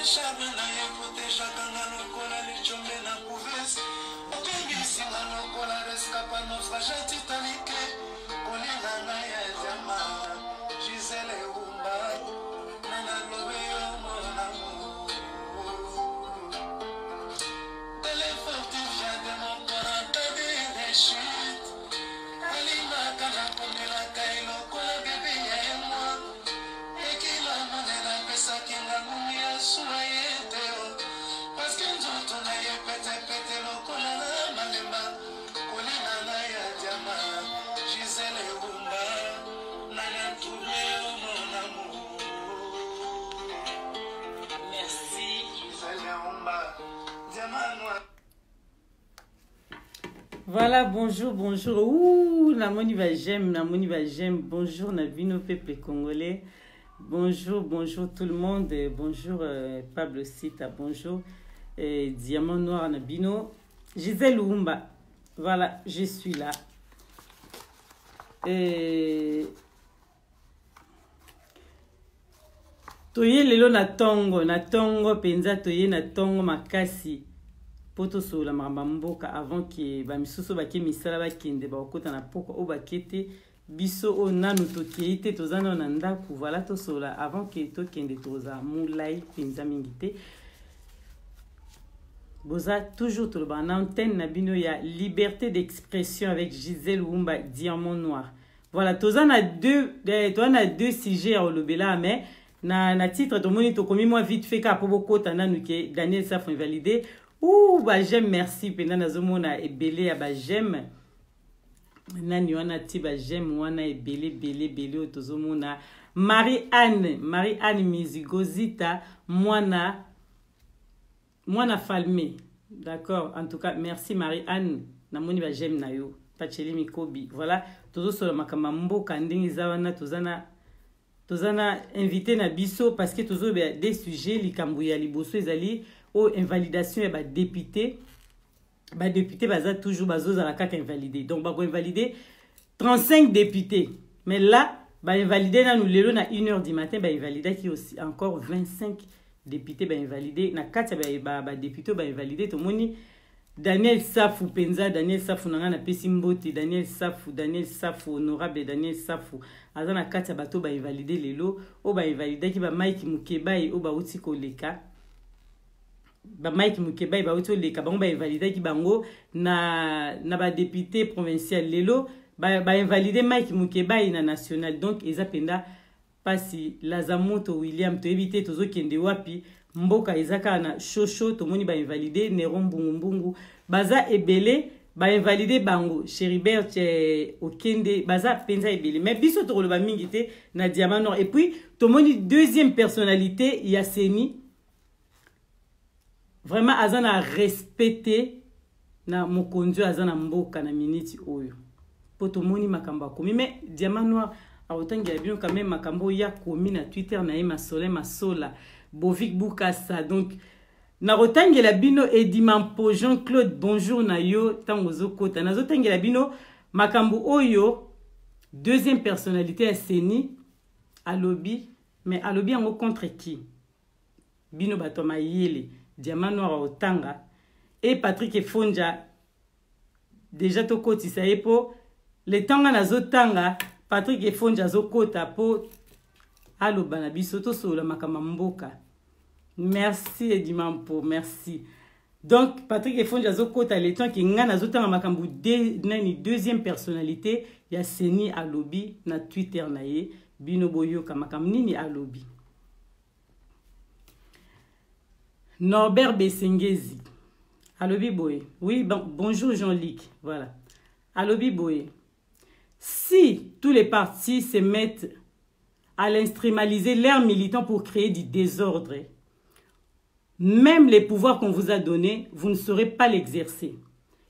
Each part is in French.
eshame na ye kotejatanga lokola lichombe na kuvese obengisanga lokola rescapa naufrage ya titanic. Voilà, bonjour, bonjour. Ouh, Namoni va j'aime, Namoni va j'aime. Bonjour, Navino, peuple congolais. Bonjour, bonjour tout le monde. Bonjour, euh, Pablo Sita. Bonjour, et Diamant Noir Nabino. Gisèle Oumba. Voilà, je suis là. Et... toye lelo na ntongo na ntongo mpenza toye na makasi mpo tosolola makambo ya mboka avant ke bamisusu bake misala bakende bakokota na pokwa oyo bake te biso oyo nanu tokei te toza nano na ndako voilà tosolola avant ke tokende tozala molai mpenza mingi te. Boza toujours tolobaka na antenne na bino ya liberté d'expression avec gisèle wumba diamant noir. Voilà toza na deux eh, toza na deux sujet ya kolobela mais na, na titre tomoni tokomi mwa vite fait kaka mpo bokota nanu ke daniel safo invalidé ou bageme merci. Mpenza nazomona ebele ya bageme nani wana ti bageme wana ebele ebele ebele oyo tozomona. Marie anne marie anne mizigozita mwana mwana falme. D'accord? En tout cas merci marie anne namoni bageme na yo. Pacheli mikobi. Voilà. Tozosola makambo ya mboka. Ndenge eza wana toza na toza na invité na biso parce que tozobela des sujets. Likambo ya liboso ezali oyo invalidation ya badepute badepute baza toujours bazozala kaka invalidé donc bakoinvalide 35 députés. Mais là bainvalide nanu lelo na 1 heure du matin bainvalidaki aussi encore 25 député bainvalide na kati ya badepute oyo bainvalide tomoni daniel safu mpenza daniel safu na ngai daniel safu daniel safu honorable daniel safu aza na kati ya bato bainvalide lelo oyo bainvalidaki bamaiki mokebai oyo bauti koleka bamaiki mokebai bauti koleka bango bainvalidaki bango na, na badepute provincial lelo. Bainvalide ba mike mokebai na national. Donc eza mpenza mpasi lazamoto william toyebi te tozokende wapi? Mboka eza kaka na shosho tomoni bainvalide nero mbungumbungu. Baza ebele bainvalide bango cheribert eh, okende baza mpenza ebele. Mais biso tokoloba mingi te na diamant nord. Et puis tomoni deuxième personnalité ya seni vraiment aza na respecte na mokonzi oyo aza na mboka na miniti oyo. Mpo tomoni makambo akomi. Mais diamant noir akotangela bino quand même makambo oyo akomi na twitter na ye masolin masola. Bovik bukasa donc nakotangela bino edimampo jean claude bonjour na yo ntango ozokota. Nazotangela bino makambo oyo deuxième personnalité ya seni alobi. Mais alobi yango contre qui? Bino bato ya mayele diamant noir aotanga e patrik efonja deja tokotisa ye mpo le ntango nazotanga patrik efonja azokota mpo aloba na biso tosolola makambo ya mboka. Merci edimampo merci. Donc patrik efonja azokota le temps ke ngai nazotanga makambo de, nani deuxième personnalité ya seni alobi na twitter na ye. Bino boyoka makambo nini alobi norbert besengezi. Alobi boye oui bon, bonjour jean-luc. Voilà. Alobi si tous les partis se mettent à l'instrumentaliser leurs militants pour créer du désordre même les pouvoirs qu'on vous a donnés vous ne saurez pas l'exercer.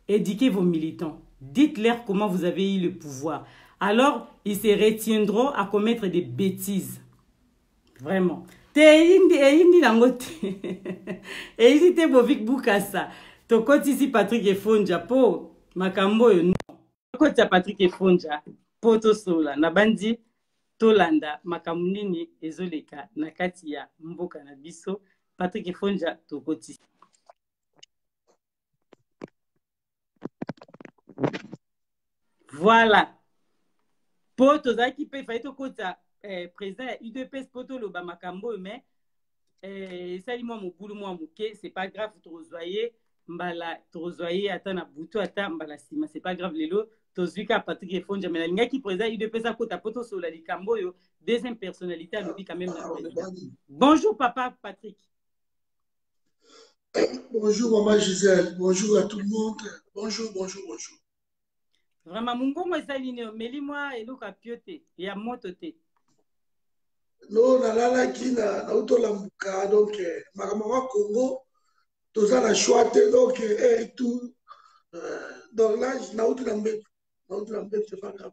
Éduquez vos militants. Dites-leur comment vous avez eu le pouvoir. Alors ils se retiendront à commettre des bêtises. Vraiment te eyindi nango te. Eyindi te bovik bukasa. Tokotisi patrik efonja mpo makambo oyo tokotisa patrik efonja mpo tosola. Na bandi tolanda makambo nini ezoleka na kati ya mboka na biso. Patrick efonja tokoti voilà. Mpo tozalaki mpe fai tokota eh, président ya udps mpo toloba makambo oyo mais eh, esali mwa mobulu mwa moke c'est pas grave tozwa ye mbala tozwa ye ata na butu ata mbala nsima c'est pas grave lelo. Tozwi kaka patrik efonja me nalingaki président udps akota mpo tosolola likambo oyo deuxième personnalité alobi quand même na président. Bonjour papa patrick. Bonjour maman Gisèle, bonjour à tout le monde. Bonjour, bonjour, bonjour. vraiment mongongo esali nini omeli mwa eloko apio te ya moto te No nalalaki na nauti olambuka donc eh, makambo ya Congo toza na choix te donc eh, et tout euh, donc là nauti na mbeto nauti na mbeto c'est pas grave.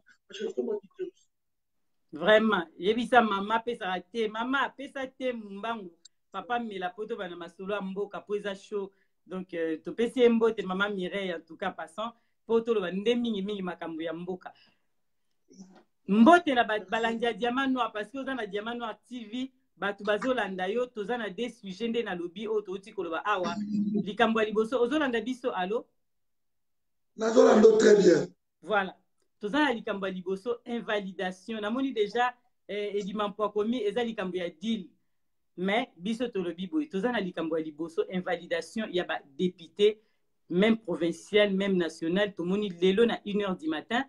Vraiment yebisa mama apesaka te mama apesa te mbangu papa mela po tobana masolo ya mboka mpo eza show donc euh, topesi ye mbote mama mireille en tout cas passant mpo toloba nde mingimingi makambo ya mboka mbote na ba- balandi ya diamant noir parce que oza na diamant noir tv bato bazolanda yo toza na de sujet nde nalobi oyo touti koloba. Awa likambo ya liboso ozolanda biso alo nazolanda très bien. Voilà. Toza na likambo ya liboso invalidation. Namoni déjà eh, edima mpo akomi eza likambo ya deal. Mais biso tolobi boye toza na likambo ya liboso invalidation ya badepute même provincial même national. Tomoni lelo na 1 heure du matin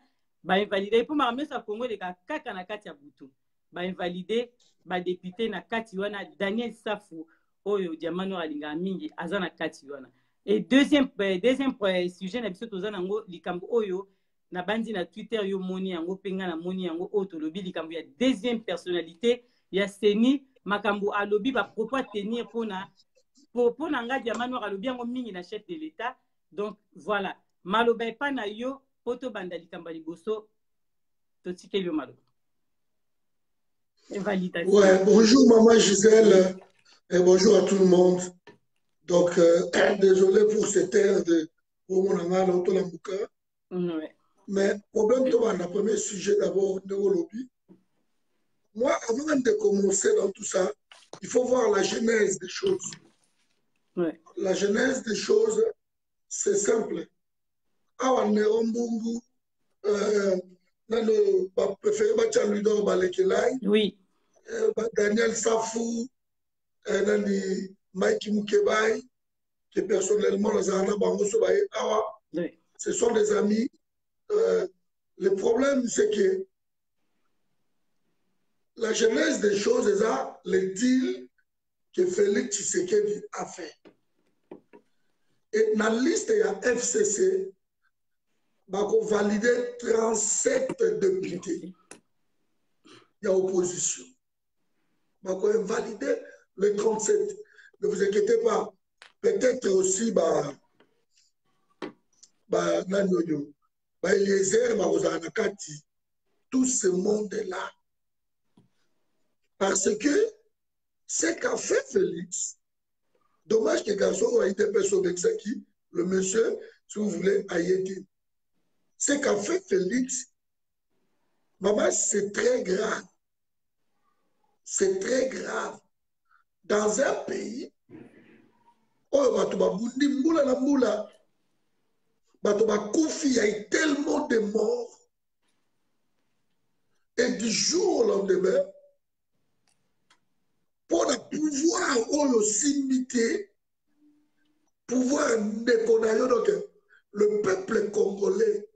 bainvalide mpo makambo nyonso ya kongo eleka kaka na kati ya butu bainvalide badepute na kati wana daniel safu oyo diamano alingaka mingi aza na kati deuxième, eh, deuxième eh, sujet na biso toza nango likambo oyo nabandi na twitter yo moni yango mpe ngai namoni yango oyo tolobi likambo ya deuxième personnalité ya seni makambo alobi bapropos atenir mpona mpo na ngai diamant noir alobi yango mingi na chef de l'état. Donc voilà. Maloba epai na yo mpo tobanda likambo ya liboso totikeli yo maloba invalidation Ouais, bonjour maman Gisèle et bonjour à tout le monde. Donc, euh, désolé pour cette heure de pour mon amal autolambuka. Mm, ouais. Mais problème, toi, le premier sujet d'abord de lobby. Moi, avant de commencer dans tout ça, il faut voir la genèse des choses. Ouais. La genèse des choses, c'est simple. Awa Nerombungu, euh, nano bapréféré batya Ludor Balekelai, oui euh, Safou, euh, nani Mike Mukebai, que personnellement, nazala na bango so baye awa, ce sont des amis. Euh, le problème, c'est que la genèse des choses est ça, le deal que Félix Tshisekedi a fait. Et dans la liste, il y a FCC, bako validé 37 députés. Il y a opposition. Bako invalidé les 37. Ne vous inquiétez pas. Peut-être aussi, bah, bah, bah, Eliezer, bakozala na kati. Tout ce monde-là. Parce que ce qu'a fait Félix, dommage que garçon a été personne qui, le monsieur, si vous voulez, a été. Ce qu'a fait Félix, maman, c'est très grave. C'est très grave. Dans un pays, oyo bato bakufi ya eu tellement de morts et du jour au lendemain mpo na pouvoir oyo pouvoir ndeko le peuple congolais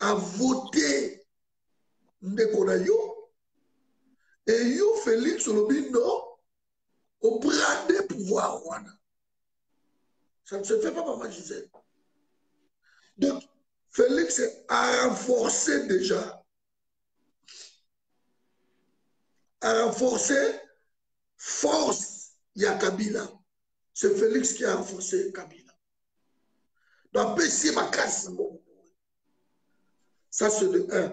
a voté ndeko na yo. Et yo félix olobi non obrade pouvoir ça ne se fait pas maman gisèle. Donc félix a renforcé déjà. A renforcé force ya kabila. C'est félix qui a renforcé kabila. Donc apesi makasi moko ça c'est de un.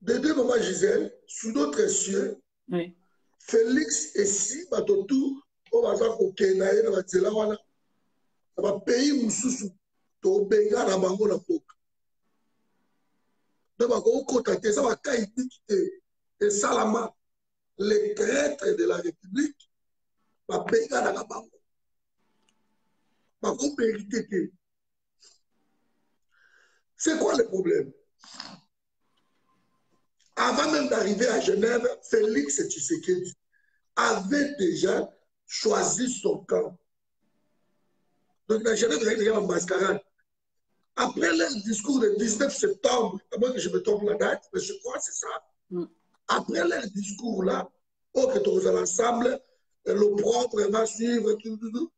De deux maman gisèle sous d'autres cieux oui. Félix ye na banzela wana na bapays mosusu tobenga na bango na mboka. Donc bakokota te eza bakai mingi te esalama les traîtres de la république babenganaka bango. Bakomérite te c'est quoi le problème? Avant même d'arriver à Genève, Félix Tshisekedi avait déjà choisi son camp. Donc, la Genève, il y déjà en mascarade. Après le discours du 19 septembre, à moins que je me trompe la date, mais je crois que c'est ça. Mm. Après le discours là, oh, que tous ensemble, le propre va suivre, tout, tout, tout.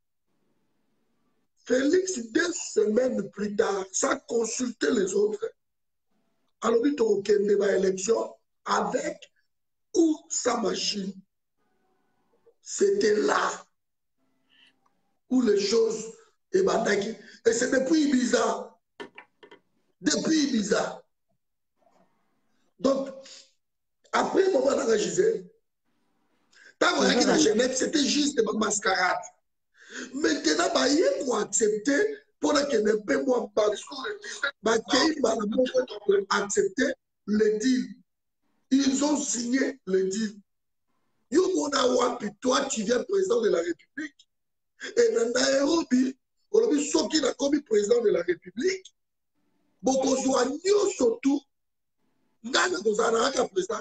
Félix, deux semaines plus tard, sans consulter les autres, alors il une élection avec ou sa machine. C'était là où les choses ébandaient. Et c'est depuis bizarre. Depuis bizarre. Donc, après le moment de Gisèle, tant qu'on a Genève, c'était juste une mascarade. Maintenant, bah, il faut accepter pour que ne pas moi pas bah, qu'il va accepter le deal. Ils ont signé le deal. Yomona Wapi, toi, tu viens président de la République. Et dans Nairobi, on a vu ceux qui n'a commis président de la République. Beaucoup soit surtout, Ngana Kozanaka président.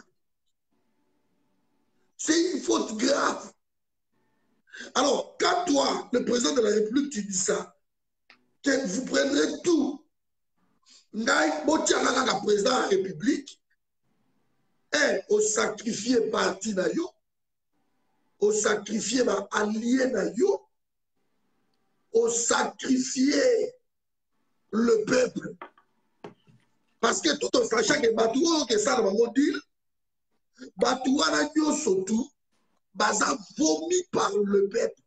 C'est une faute grave. Alors, quand toi, le président de la République, tu dis ça, que vous prendrez tout, Ngai, Botianga, le président de la République, et au sacrifier parti na au sacrifier ma allié na au sacrifier le peuple. Parce que tout en sachant que Batoua, que ça, va dire, Batoua na yo surtout, baza vomi par le peuple.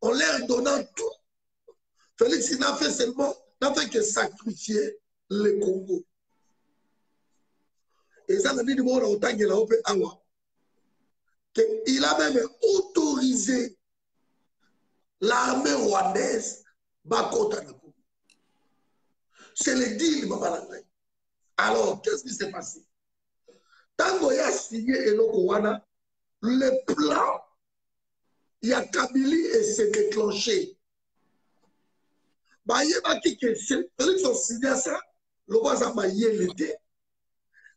En leur donnant tout. Félix, n'a fait seulement, n'a que sacrifier le Congo. Et ça, on dit du. Il a même autorisé l'armée rwandaise Bakota na Congo. C'est le deal, Alors, qu'est-ce qui s'est passé? Qu'il a signé Eloko Wana, le plan, il y a Kabili et s'est déclenché. A qui Félix ont signé ça, le roi Zamaye l'était.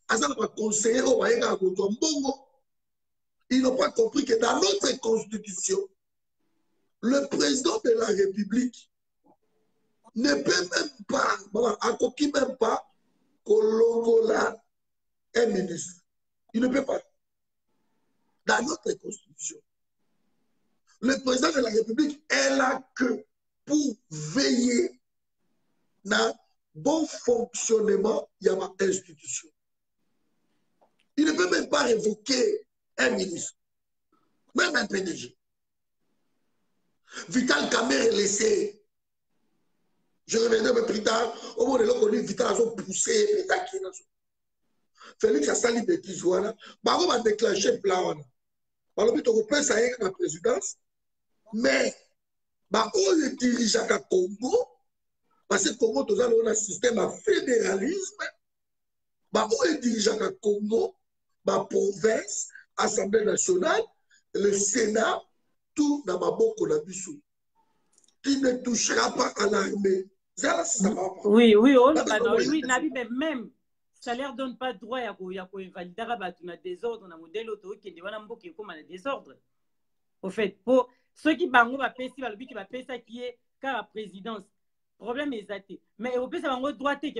Aza na conseiller au Bayeka Mbongo. Ils n'ont pas compris que dans notre constitution, le président de la République ne peut même pas, accoquit même pas Kolongola un ministre. Il ne peut pas. Dans notre constitution, le président de la République est là que pour veiller na bon fonctionnement de l'institution. Il ne peut même pas révoquer un ministre, même un PDG. Vital Kamer est laissé. Je reviendrai peu plus tard. Au moment de l'eau, Vital a poussé. Félix a sali bêtise. Voilà. Baro va déclencher le plan. Balobi tokopesa ye na présidence mais baoyo edirijaka congo parce que congo toza lelo na système ya fédéralisme baoyo edirijaka congo baprovince assemblée nationale le sénat tout na maboko na biso qui ne touchera pas à l'armée. Zala Oui, oui, on oui, nabi, mais même ça leur donne pas droit ya ko ya ko invalider bato na désordre na modèle auto okende wana mboka ekoma na désordre. Au fait po soki bango bapesi ke bapesaki ye kaka présidence problème eza te mais opesa bango droit te ke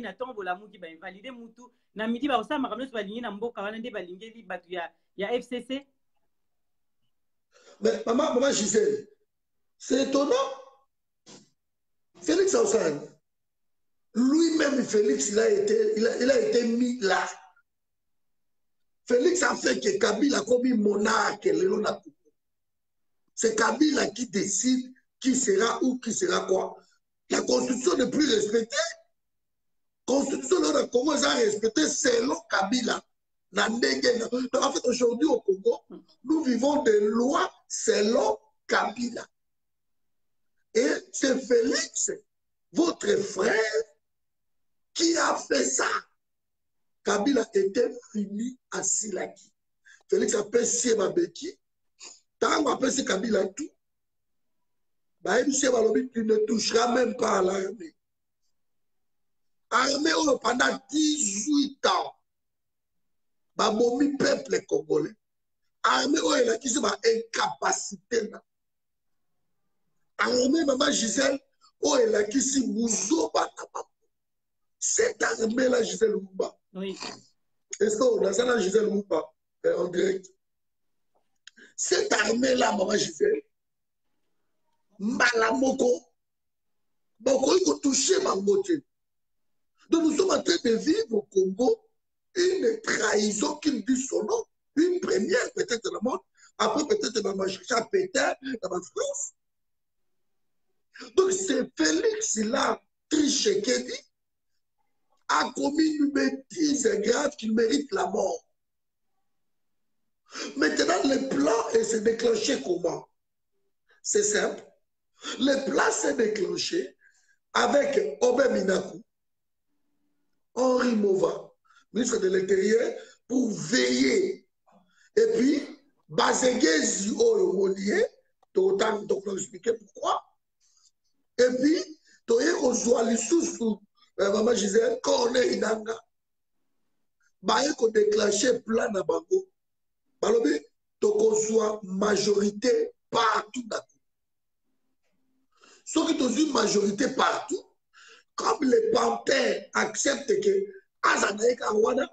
na ntongo bolamuki bainvalide mutu na midi ya, fcc mais maman maman gisèle c'est étonnant. Félix aosani lui-même, Félix, il a, été, mis là. Félix a fait que Kabila commis monarque. C'est Kabila qui décide qui sera où, qui sera quoi. La constitution n'est plus respectée. La constitution de Congo est respectée selon Kabila. En fait, aujourd'hui au Congo, nous vivons des lois selon Kabila. Et c'est Félix, votre frère, qui a fait ça? Kabila était fini à Silaki. félix apesi ye babeki ntango apesi kabila tu bayebisi ye balobi tu ne touchera même pas à l'armée. Armée pendant 18 ans. Babomi peuple congolais. Armée oyo elakisi baincapacité na armée mama gisele oyo elakisi buzoba na bango cette armée là gisele mumba Oui. est-ce que nazala gisele mumba euh, en direct? Cette armée là mama gisele mbala moko. Bakoki kotouche bango te donc nous sommes en train de vivre au Congo une trahison qui nous dit son nom. Une première peut-être dans le monde. Après peut-être dans ma chercher Pétain dans ma France. Donc c'est Félix là Trichekedi a commis une bêtise grave qui mérite la mort maintenant le plan s'est déclenché comment? C'est simple le plan s'est déclenché avec Obé Minakou, Henri Mova, ministre de l'Intérieur, pour veiller. Et puis, Bazegezi Oyo Molier, Totan, donc on expliquer pourquoi. Et puis, Toye Kozwa Lissousou, Maman Gisèle, Corne Inanga, Baye ko déclenché plan na bango. Balobi, Tokozwa majorité partout dans soki tozwi majorité partout comme les panthères acceptent que aza na ye kaka wana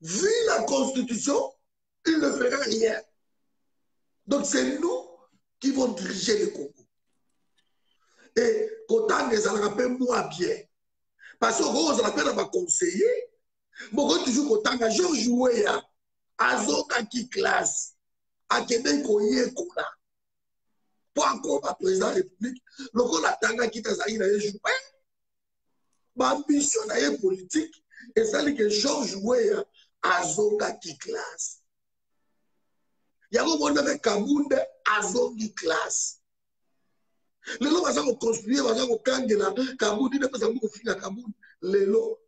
vu la constitution il ne fera rien. Donc c'est nous qui vont diriger le congo. Et kotanga ezalaka mpe mwa bien parce que okoki kozala mpe na baconseiller bokoki toujours kotanga george weya azokaki classe akendeki koyekola mpo akoma président ya république lokola atangaki te azalaki na ye joue bambision na ye politike ezali ke george weya azongaki classe. Yango mpe kabunde azongi classe lelo baza koconstruire baza kokangela. Kabundi nde mpesa ngo kofinga kabundi lelo.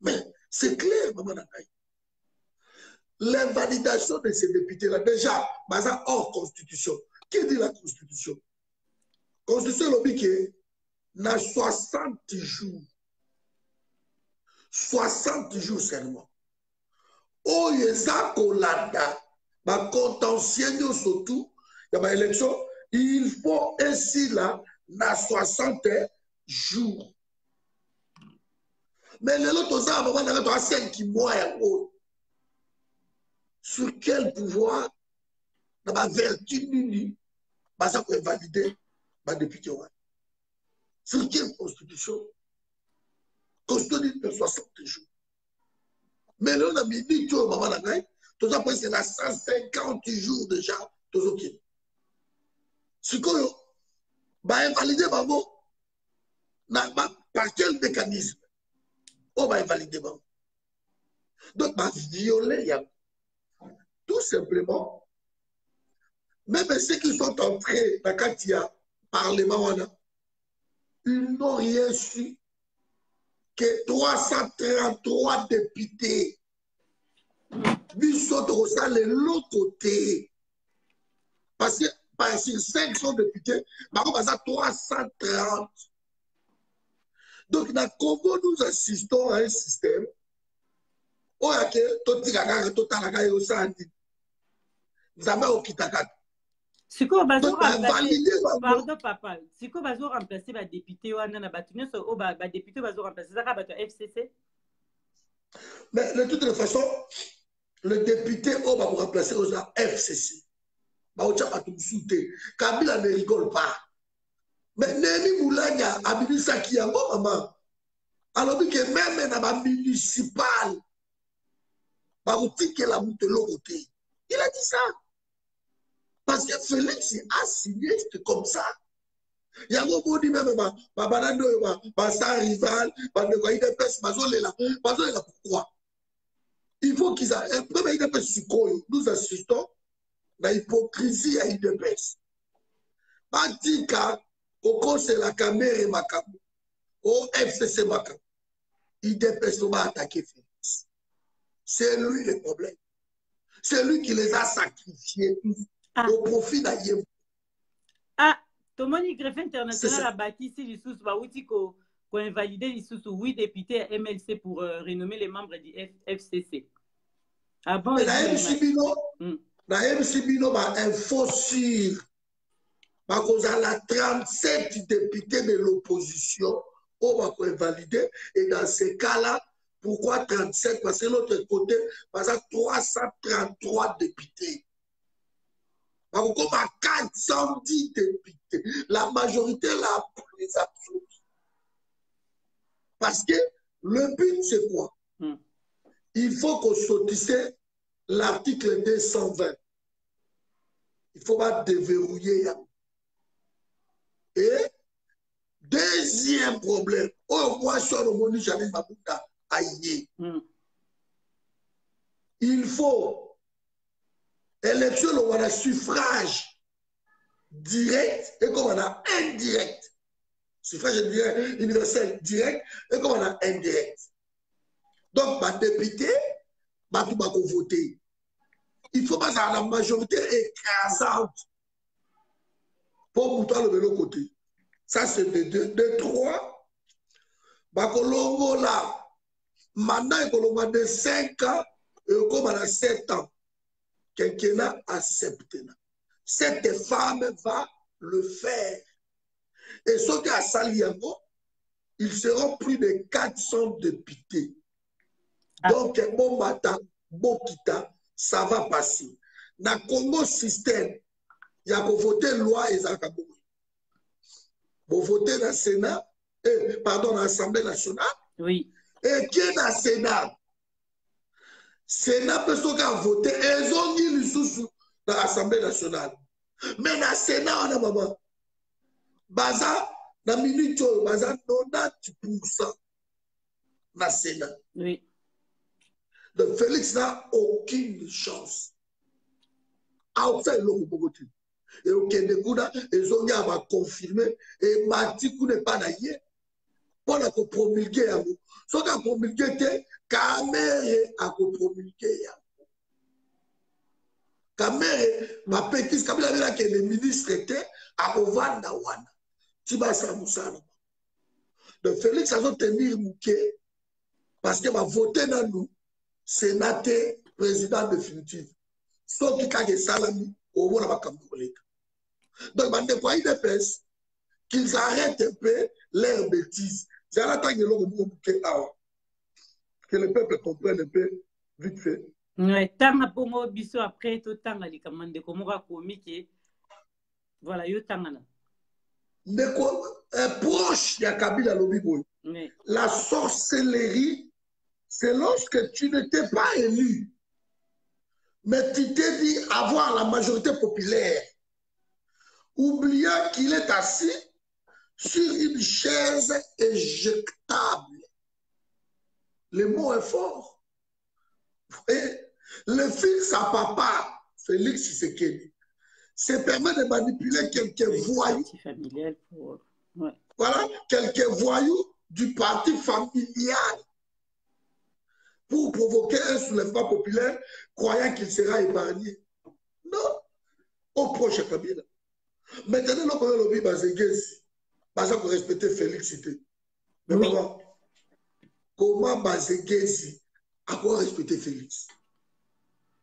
Mais c'est clair mama na l'invalidation de ces députés là déjà baza hors constitution. Qui dit la constitution? Constitution elobi ke na 60 jours. 60 jours seulement. Oyo eza kolanda bacontentieux nyonso tu ya baélection il faut esila na 60 jours. Mais lelo toza na mama nanga toa 5 mois sur quel pouvoir na bavertu nini baza koinvalide badepute wana sur quelle constitution? Constitution na 60 jours. Mais lelo na minute oyo mama na ngai toza presque na 150 jours déjà sikoyo bainvalide bango. Par quel mécanisme. Oyo bainvalide bango. Donc baviole yango tout simplement même ceux qui sont entrés na kati ya parlement ils n'ont rien su que 333 députés biso tokosala eloko te parce que par sur 500 députés bango baza 330 donc na congo nous assistons à un système ake totika kaka totala kaka osala nini nzambe okita kaka sikoyo bavalide pardon papa. Sikoyo bazoremplace badepute wana na bato nyonso oyo badepute bazoremplace ezaka bato ya fcc mais de toute façon le député oyo bakoremplace oza fcc baotya bato mosusu te kabila ne rigole pas mais neni mulanya abimisaki yango mama. Alobi ke meme na bamunicipal bakotikela moto eloko te il a dit ça. Parce que félix a signé comme ça. Yango moni meme babanani oyo basa rival ya idps bazolela bazolela pourquoi? Il faut qu'ils a premier idps sikoyo nous assistons na hypocrisie ya idps batika kokoselaka mere makambo o fcc makambo idps no baatake félix. C'est lui le problème. C'est lui qui les a sacrifiés tous Ah. au profit d'Ayem. ah tomoni greffe international abakisi lisusu bauti ko- koinvalide lisusu. Huit députés ya mlc pour euh, renommer les membres du F- fcc ah bon Mais nayebisi bino Mm. nayebisi bino bainfo sur. Bakozala 37 députés de l'opposition oyo bakoinvalide et dans ce cas-là pourquoi 37 parce que l'autre côté baza 333 députés. Bakokoma 410 députés la majorité la plus absolue parce que le but c'est quoi? Mm. il faut qu'on sautisse l'article 220 il faut pas déverrouiller et deuxième problème. Oyo mwasi oyo omoni janine mabuta aye Mm. il faut élection elongwa na suffrage direct ekoma na indirect. Suffrage direct universel direct ekoma na indirect. Donc badepute bato bakovote il faut bazala na majorité écrasante. Mpo moto alobela oko te ça c'est de deux de trois. Bakolongola mandat ekolongwa de cinq ans ekokoma na sept ans. Quinquennat à septennat. Cette femme va le faire. Et soki asali yango ils seront plus de 400 députés Ah. donc bombata bokita ça va passer. Na congo système ya kovote loi ezalaka bongo bovote na sénat eh, pardon na assemblée nationale. Oui. Ekie na sénat? Sénat mpe soki avote ezongi lisusu na assemblée nationale. Me na sénat wana mama baza na minute oyo baza 90 pourcent na sénat. Oui donc félix n'a aucune chance. Aosa eloko moko te ekokende kuna ezongi ya baconfirme emati kuna epa na ye mpona kopromulge yango soki apromulge te kamere akopromulge yango kamere bapekisi kabila bela akende ministre te akovanda wana ti basala mosala donc félix azotenir moke parce que bavote nanu sénat te président définitive soki kaka esalami omona makambo koleka donc bandeko ya idps qu'ils arrêtent un peu leur bêtise. Zala ntango eloko moko moke awa que le peuple comprenne un peu vite fait. Tanga bongo biso après totanga likambo ndeko moko akomi ke voilà yo ndeko proche ya kabila alobi boye Ouais. la sorcellerie c'est lorsque tu n'étais pas élu. Mais tu t'es dit avoir la majorité populaire. Oubliant qu'il est assis sur une chaise éjectable. Le mot est fort. Et le fils à papa Félix Tshisekedi se permet de manipuler quelques voyous. pour ouais. voilà, quelques voyous du parti familial pour provoquer un soulèvement populaire croyant qu'il sera épargné. Non, au proche à Kabila. Maintenant, nous avons lobby Bazegesi, Baza pour respecter Félix. Mais Oui. maman, comment Bazegesi a quoi respecter Félix?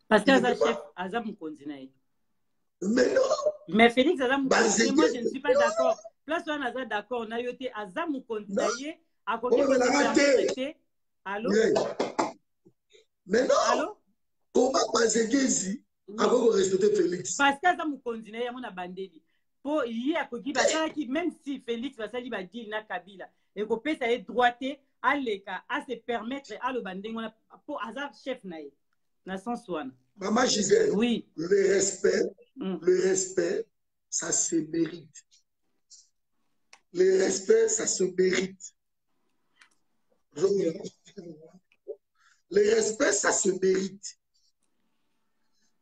Parce que Il aza ne peut chef pas. aza mokonzi na ye Mais non, mais félix aza mokonzi Bazege- moi je ne suis pas d'accord place wana aza d'accord na yo te aza mokonzi na Non. ye akoki Oh, mais kosepermettre arrêtez. te allo yeah. Mais non, allo comment Bazegesi a quoi respecter Félix. Parce que aza mokonzi na ye yango na bandeli mpo ye akoki basalaki même si félix basali badile na kabila ekopesa ye droit te aleka ase permettre aloba ndenge wana mpo aza chef na ye na sens wana Maman Gisèle, oui. le respect, mm. le respect, ça se mérite. Le respect, ça se mérite. Le respect, ça se mérite.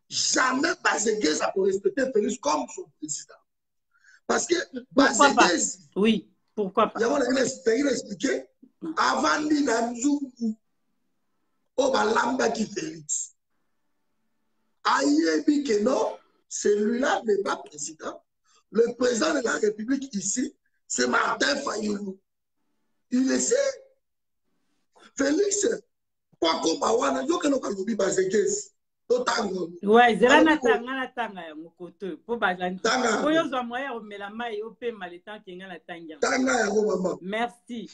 Jamais Bazéguez a pour respecter Félix comme son président. Parce que? Bazéguez, oui pourquoi pas? Il y a expliqué, avant Nina Nzungu, au Balamba qui Félix. ayebi que non celui-là n'est pas président le président de la république ici c'est martin fayoulou il le sait félix wana yokenoka lobi bazekesi po moya mai opema le temps kenga tanga mama. Merci.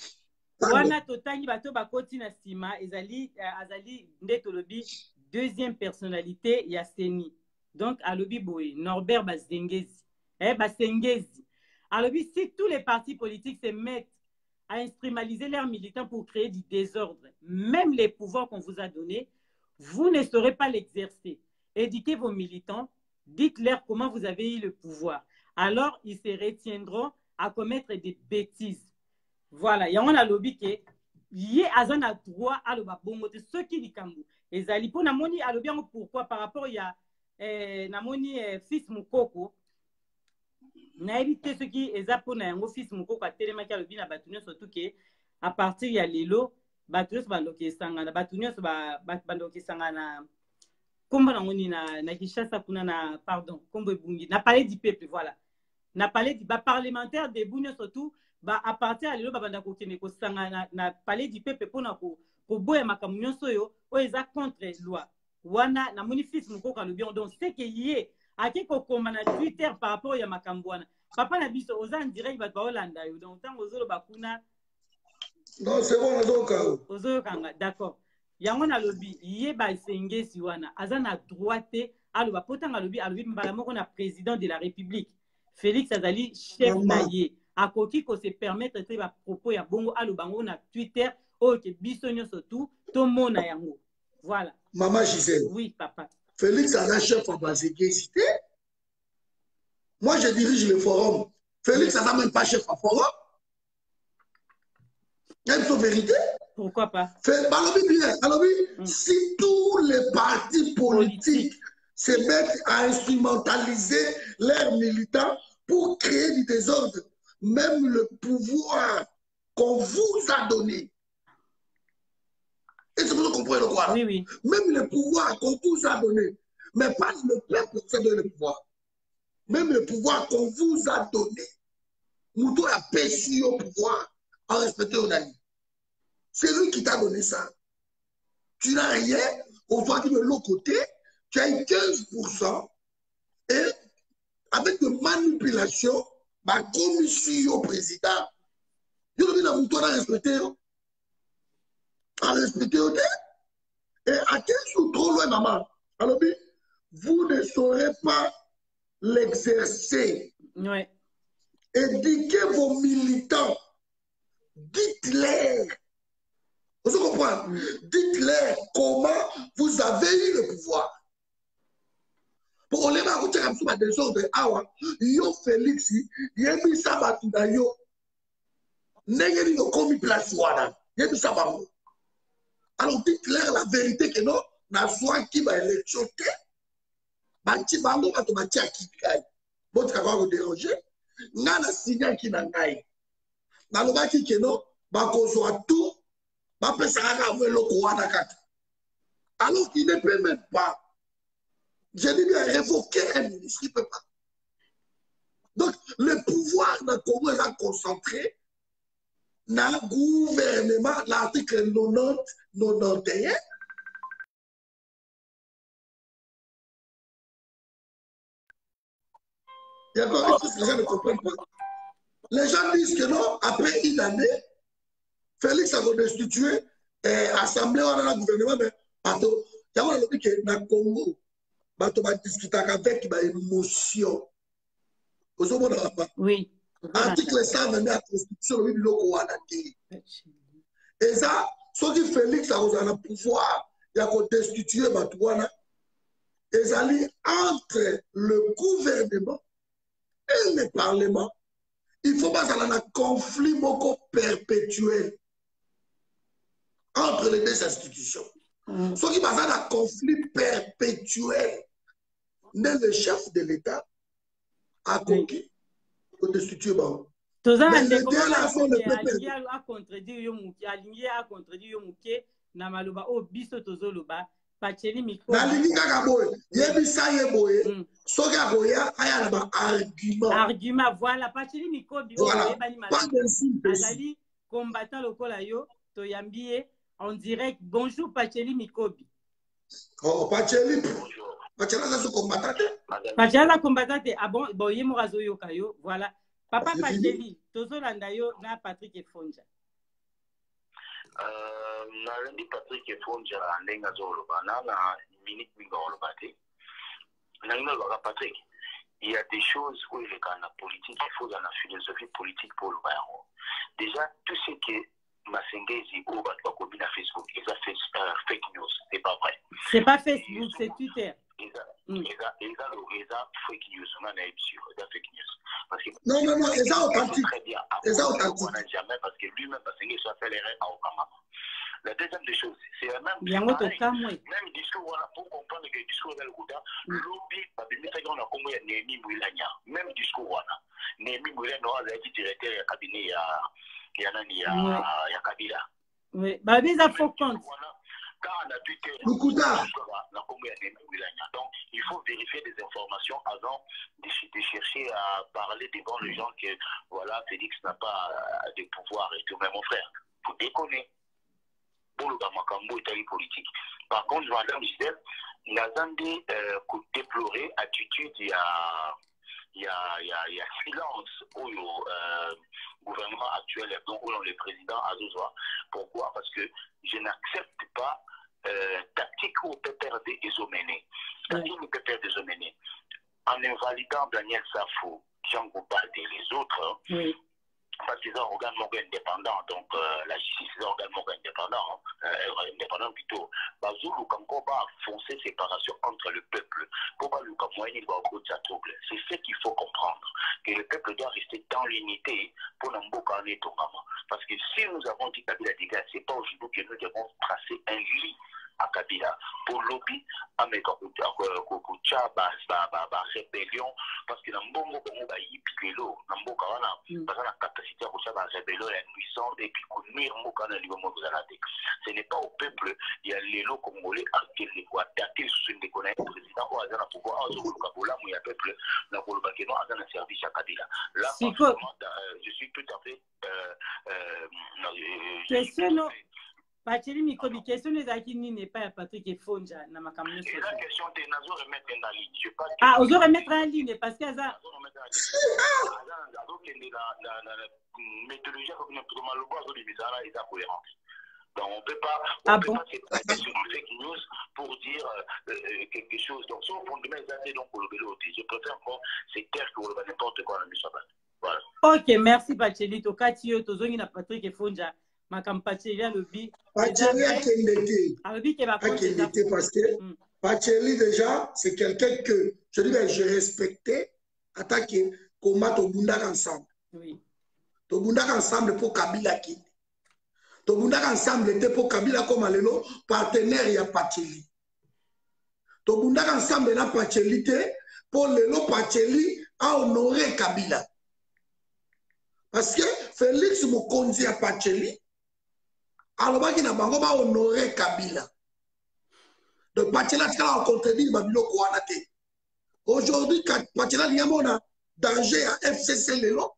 Tanga. wana totangi bato bakoti na nsima ezali eh, azali nde tolobi deuxième personnalité ya seni donc alobi boye norbert basengezi. Eh, basengezi. Alobi si tous les partis politiques se mettent à instrumentaliser leurs militants pour créer du désordre. Même les pouvoirs qu'on vous a donnés vous ne saurez pas l'exercer. Éduquez vos militants dites-leur comment vous avez eu le pouvoir. Alors ils se retiendront à commettre des bêtises. Voilà yango nalobi ke ye aza na droit aloba bongo te soki likambo ezali mpo namoni alobi yango pourquoi? Par rapport ya eh, namoni eh, fils mokoko nayebi te soki eza mpona yango fils mokoko atelemaki alobi na bato nyonso tu ke a partir ya lelo bato nyonso bandoki esangana bato nyonso ba- ba- bandoki esangana na nkombo nango nini na, na kinshasa kuna na pardon nkombo ebungi. Na palais du peuple voilà. Na palais du baparlementaire debu nyonso tu ba a partir ya lelo babanda kokende kosangana na, na palais du peuple mpona ko- koboya makambo nyonso oyo oyo eza contre loi. Wana namoni fils mokoko alobi yango donc seke ye ake kokoma na twitter par rapport ya makambo wana. Papa na biso oza en direct bato baolanda yo. Donc ntango ozoloba kuna non c'est bon ozoyokanga d'accord. Yango nalobi ye basengesi wana aza na droit te aloba mpo ntango alobi alobi mbala moko na président de la république. Félix azali chef na ye. Akoki kose permettre te bapropos ya bongo aloba yango na twitter. Oyo ke biso nyonso tu tomona yango. Voilà. Mama gisele oui papa Félix aza chef à Bazekesi te. Moi, je dirige le forum. Félix aza même pas chef à forum. Même son vérité? pourquoi pas? Bien, Mm. si tous les partis politiques Politique. se mettent à instrumentaliser leurs militants pour créer du désordre, même le pouvoir qu'on vous a donné. Est-ce que vous comprenez quoi? oui oui Même le pouvoir qu'on vous a donné, mais pas le peuple qui a donné le pouvoir. Même le pouvoir qu'on vous a donné, nous devons péché au pouvoir en respectant amis. C'est lui qui t'a donné ça. Tu n'as rien, on voit que de l'autre côté, tu as eu 15% et avec de manipulation, ma commission au président, dit que respecter. À respecter au et à quel jour trop loin, maman Alors, vous ne saurez pas l'exercer. ouais Éduquez vos militants. Dites-leur. Vous comprenez? Dites-leur comment vous avez eu le pouvoir. Pour les qui ont fait des ordres, awa, yo Félix, yebi sabatu na yo. Ndenge ni yo komi place wana. Yebi sabatu. Alors dites-leur la vérité que non, na qui va élection te. Banti bango bato na ngai. Ke wana. Alors qu'il ne peut même pas. Je dis bien révoquer un ministre, il peut pas. Donc, le pouvoir de Congo est concentré le gouvernement, l'article 90, 91. Il y a encore une chose que les gens ne comprennent pas. Les gens disent que non, après une année, Félix a redestitué l'Assemblée ou le gouvernement, mais bato, il y a un que dans le Congo, bato va discuter avec comprenez pas? oui Article 122 de la Constitution, le biloko wana te. Et ça, soki Félix a le pouvoir, il a destitué bato wana, ezali entre le gouvernement et le parlement. Il faut dans un conflit moko perpétuel entre les deux institutions. Mm. soki baza na conflit perpétuel. Nde le chef de l'état akoki kodestitue bango toza na Mais ndeko le moko délai avant le alingi peuple. alingi acontredire yo moke alingi acontredire yo moke na maloba oyo biso tozoloba pacheli mikobi nalingi kaka boye yebisa ye boye soki akoya aya na baargument argument. Voilà mikobi oyo oyebani azali combattant lokola yo toyambi ye en direct. Bonjour pacheli mikobi oh, pacheli Bonjour. pacheli aza so kombata te Madame. pacheli aza combattant te ah bon bon ye moko azoyoka yo voilà. Papa pacheli tozolanda yo na patrick efonja. Euh, nalendi patrik efonja ndenge azoloba. Na na minute mingi oloba te. Nalingi olobaka patrik il y a des choses oyo elekaka na politique il faut na philosophie politique mpo oloba yango. Déjà tout ce que masengezi oyo bato bakomi na facebook eza face- euh, fake news c'est pas vrai. C'est pas facebook c'est twitter non non non eza authentique très bien. Eza authentique. on n'a jamais parce que lui-même, parce qu'il soit fait l'erreur à Obama. La deuxième des choses, c'est la même pareil. tokamwe Même discours, voilà, pour comprendre que le discours est le coup Mm. lobby, babimisaki on a Congo ya Némi Mwilanya. Même discours, voilà. Némi Mwilanya, on a dit directeur ya cabinet ya, ya nani, ya, Ouais. ya Kabila. Oui. babi eza faux compte Voilà. Quand on a Twitter, Lukuta. la Congo ya Némi Mwilanya. Donc, il faut vérifier des informations avant de, ch- de chercher à parler devant les gens que, voilà, Félix n'a pas euh, de pouvoir et tout. Mais mon frère, faut déconner. boloba makambo etali politique. Par contre madame gisèle naza nde euh, kodéplore attitude ya ya ya ya silence oyo euh, gouvernement actuel donc oyo le président azozwa pourquoi? Parce que je n'accepte pas euh, tactique oyo pprd ezomene tactique oyo pprd ezomene en invalidant daniel safo jean gobade et les autres oui. parce qu'ils ont un organe indépendant, donc euh, la justice est un organe indépendant, hein, euh, indépendant plutôt. Bazuluka encore va foncer séparation entre le peuple. Pour Baluka moyen il va au trouble. C'est ce qu'il faut comprendre, que le peuple doit rester dans l'unité pour en étonnamment. Parce que si nous avons dit Kabila dégage, c'est pas aujourd'hui que nous devons tracer un lit à Kabila pour lobby ameka kocha ba ba ba ba rébellion parce que na mbongo bango bayibi lelo na mboka wana baza na capacité ya kotia barébellion ya nuisante et puis konuire mboka na libo moko ezala te ce n'est pas au peuple ya lelo congolais akende koatake lisusu ndeko na président oyo aza na pouvoir oyo azokoluka bolamu ya peuple na koloba keno aza na service ya kabila. Là euh, je suis tout à fait euh, euh, euh, je suis Question baceli mikobi question ezalaki nini epai ya patrik efonja na makambo nyonso ah, ozo remettre en ligne parce que aza azokendela mm, méthodologie akokina malobo azolibisa wana eza cohérence Donc on ne peut pas, ah on ah peut bon? pas se sur une fake news pour dire euh, euh, quelque chose. Donc si on prend demain, c'est donc pour le vélo. Je préfère qu'on s'écarte pour n'importe quoi dans le Voilà. Ok, merci Pachelito. Katio, Tozongi na Patrick Fonja. Makambo pacheli alobi pacheli akende te akende te parce que Mm. pacheli déjà c'est quelqu'un que je dis ben, je respectais atake koma tobundaka ensemble. Oui. tobundaka ensemble mpo kabila akende tobundaka ensemble te mpo kabila akóma lelo partenaire ya pacheli tobundaka ensemble na pacheli te mpo lelo pacheli ahonore kabila. Parce que félix mokonzi ya pacheli alobaki na bango bahonore kabila. Donc pacheli atikala kocontredire babiloko wana te. Aujourd'hui pacheli alingi amona danger ya fcc lelo.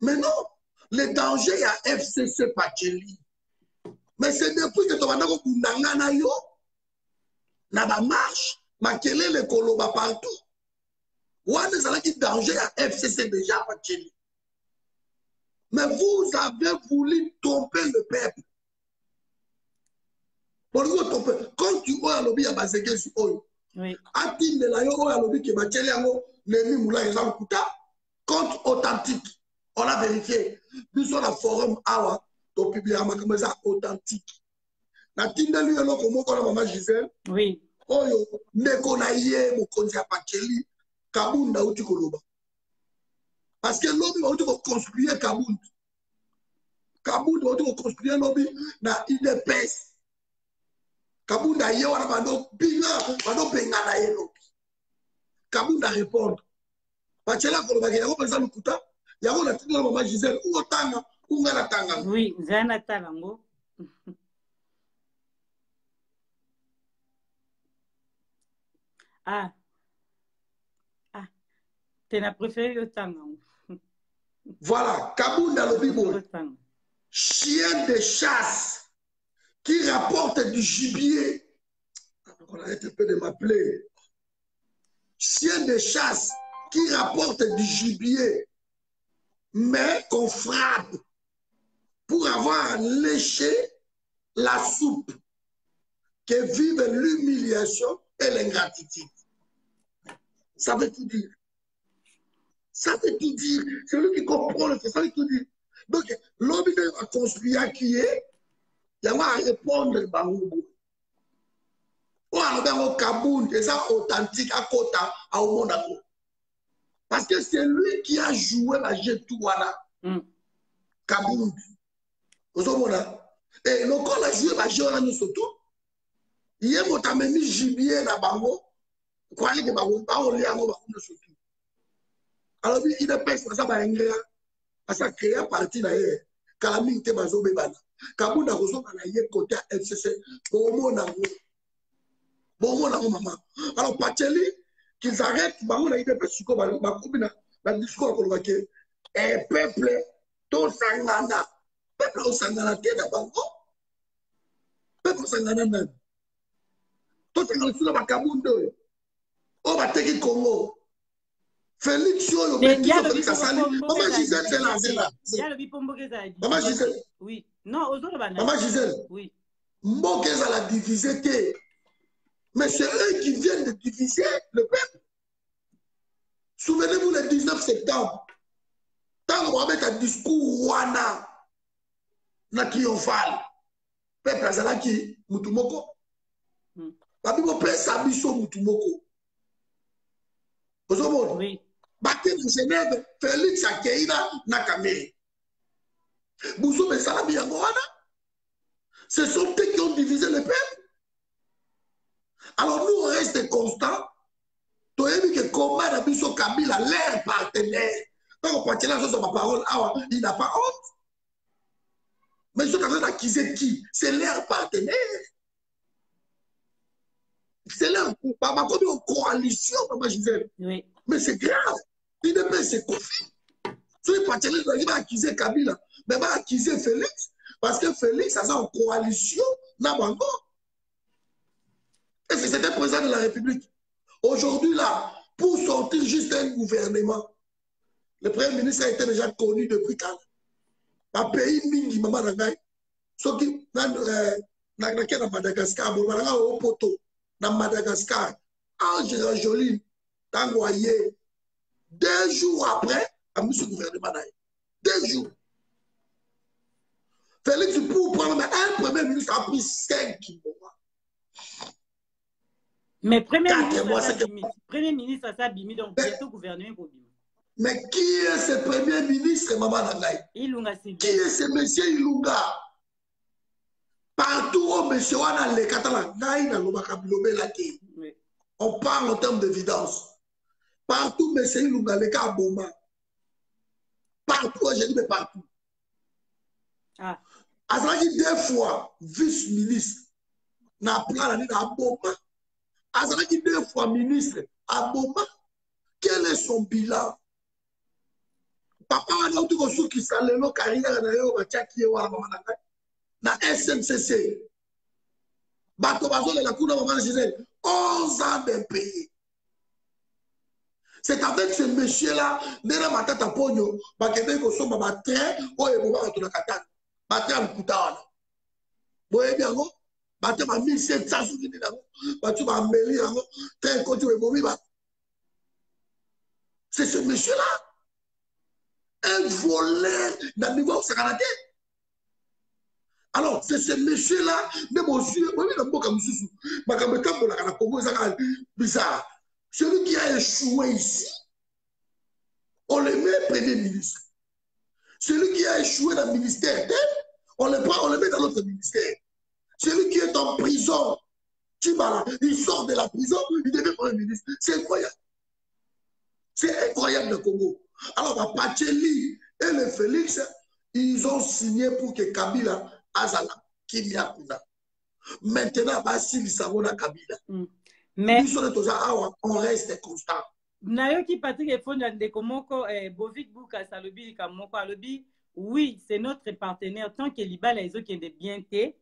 Mais non le danger ya fcc pacheli mais c'est depuis que tobanda kobunda nga na yo na bamarshe makelele koloba partout. Wana ezalaki danger ya fcc déjà pacheli mais vous avez voulu tromper le peuple bolingi kotrompe compte oyo alobi ya bazekesi oyo oui. atindela yo oyo alobi ke batieli yango nemi mulai eza lokuta compte authentique on a vérifié biso na forum awa topubliaka makambo eza authentique natindeli yo eloko moko na mama gisele oui. oyo ndeko na ye mokonzi ya pakeli kabunda auti koloba parce que lobi bauti koconstruire kabunda kabunda bauti koconstruire lobi na idps kabunda ye wana bandobinga bandobengana ye lobi kabunda répondre. Baceli akolobaki yango mpenza lokuta yango natindela mama gisele ungotanga unga natanga oui nzaya natala yango. Ah ah te na préféré yotanga Voilà, Kabunda Lobibo, yotanga chien de chasse qui rapporte du gibier. On arrête un peu de m'appeler. Chien de chasse qui rapporte du gibier, mais qu'on frappe pour avoir léché la soupe que vive l'humiliation et l'ingratitude. Ça veut tout dire. Ça veut tout dire. Celui qui comprend le fait, ça veut tout dire. Donc, l'homme a construit qui est, il y a à répondre bango. Alors, ben, au Kaboun, c'est ça authentique à Kota, à Omonako. Parce que c'est lui qui a joué la Jetouana, Mm. Kaboun. Vous comprenez? Et le corps a joué la Jetouana surtout. Il y a un gibier na bango. Bango surtout. Alors, il ne pèse pas ça, bah, asa créa parti na ye kala mingi te bazobebana kabunda kozonga na ye kote ya fcc bomona ngo bomona ngo mama alors pacheli qu'ils arrêtent bango na idp siko bakomi na na discours ya koloba ke peuple tosangana peuple osangana te na bango peuple osangana nani tosangana suna bakabunda oyo oyo bateki congo. Félix oyo mama gisele mama gisele non ozoloba na mama gisele oui. Mboka ezala divisé te. Mais c'est eux qui viennent de diviser le peuple. Souvenez-vous le 19 septembre. Ntango babeta discours wana na triomphal peuple azalaki mutu moko. Mm. babi bopesa biso mutu moko. Ozomona? Oui. Bate na genève félix akei na buzoba esalami yango wana ce sont eux qui ont divisé le peuple alors nous on reste constant. Toyebi ke koma na biso kabila leur partenaire. Ntango pacela azozwa baparole awa il n'a pas honte. Mais soki aza accuser qui? C'est leur partenaire. C'est leur bakomi en coalition mama gisele oui. Mais c'est grave. IDP, c'est Kofi. So, il partait il va accuser Kabila, mais va accuser Félix, parce que Félix a en coalition, Nabango. Et c'était président de la République. Aujourd'hui, là, pour sortir juste un gouvernement, le Premier ministre a été déjà connu depuis quand? Un pays mingi, maman Rangai. Ce qui, dans na Madagascar, na au poto, dans Madagascar, Angela Jolie, ntango aye deux jours après amisi gouvernement na deux jours. Félix pour prendre un premier ministre a pris cinq mois. Mais premier ministre premier ministre aza bimi donc bientôt gouvernement ekobima mais qui est ce premier ministre mama na ngai ilunga qui est ce monsieur ilunga? Partout oyo monsieur wana nalobaka bilobela te oui. On parle en termes d'évidence partout monsieur ilunga aleka aboma partout je dis mais partout. Ah. Azalaki deux fois vice ministre na plan na nini aboma azalaki deux fois ministre aboma quel est son bilan? Papa wana auti kosukisa lelo carrière na oyo batiaki ye wana mama na ngai na sncc bato bazolela kuna mama na gisele 11 ans d'impayé c'est avec ce monsieur là nde na matata ponyo bakendeki kosomba batrain oyo eboma bato na katana. Batrain ya lokuta wana. Boyebi yango bato ba 1700 soki nini yango bato bameli yango train ekoti ebomi c'est ce monsieur là un voleur na niveau osakana te. Alors c'est ce monsieur là nde bozwi boyebi na mboka mosusu makambo etambolaka na kongo ezaka bizarre celui qui a échoué ici. On le met premier ministre celui qui a échoué dans le ministère. On le prend on le met dans l'autre ministère. Celui qui est en prison. Chibala, il sort de la prison il devient premier ministre. C'est incroyable. C'est incroyable le Congo. Alors Pacheli et le Félix ils ont signé pour que Kabila azala kimia kuna maintenant basilisa ngo na Kabila. Mm. Mais biso toza awa on reste constant. Nayoki patrik efonda ndeko moko eh, bovik bukas alobi likambo moko alobi oui c'est notre partenaire tant que libala ezokende bien te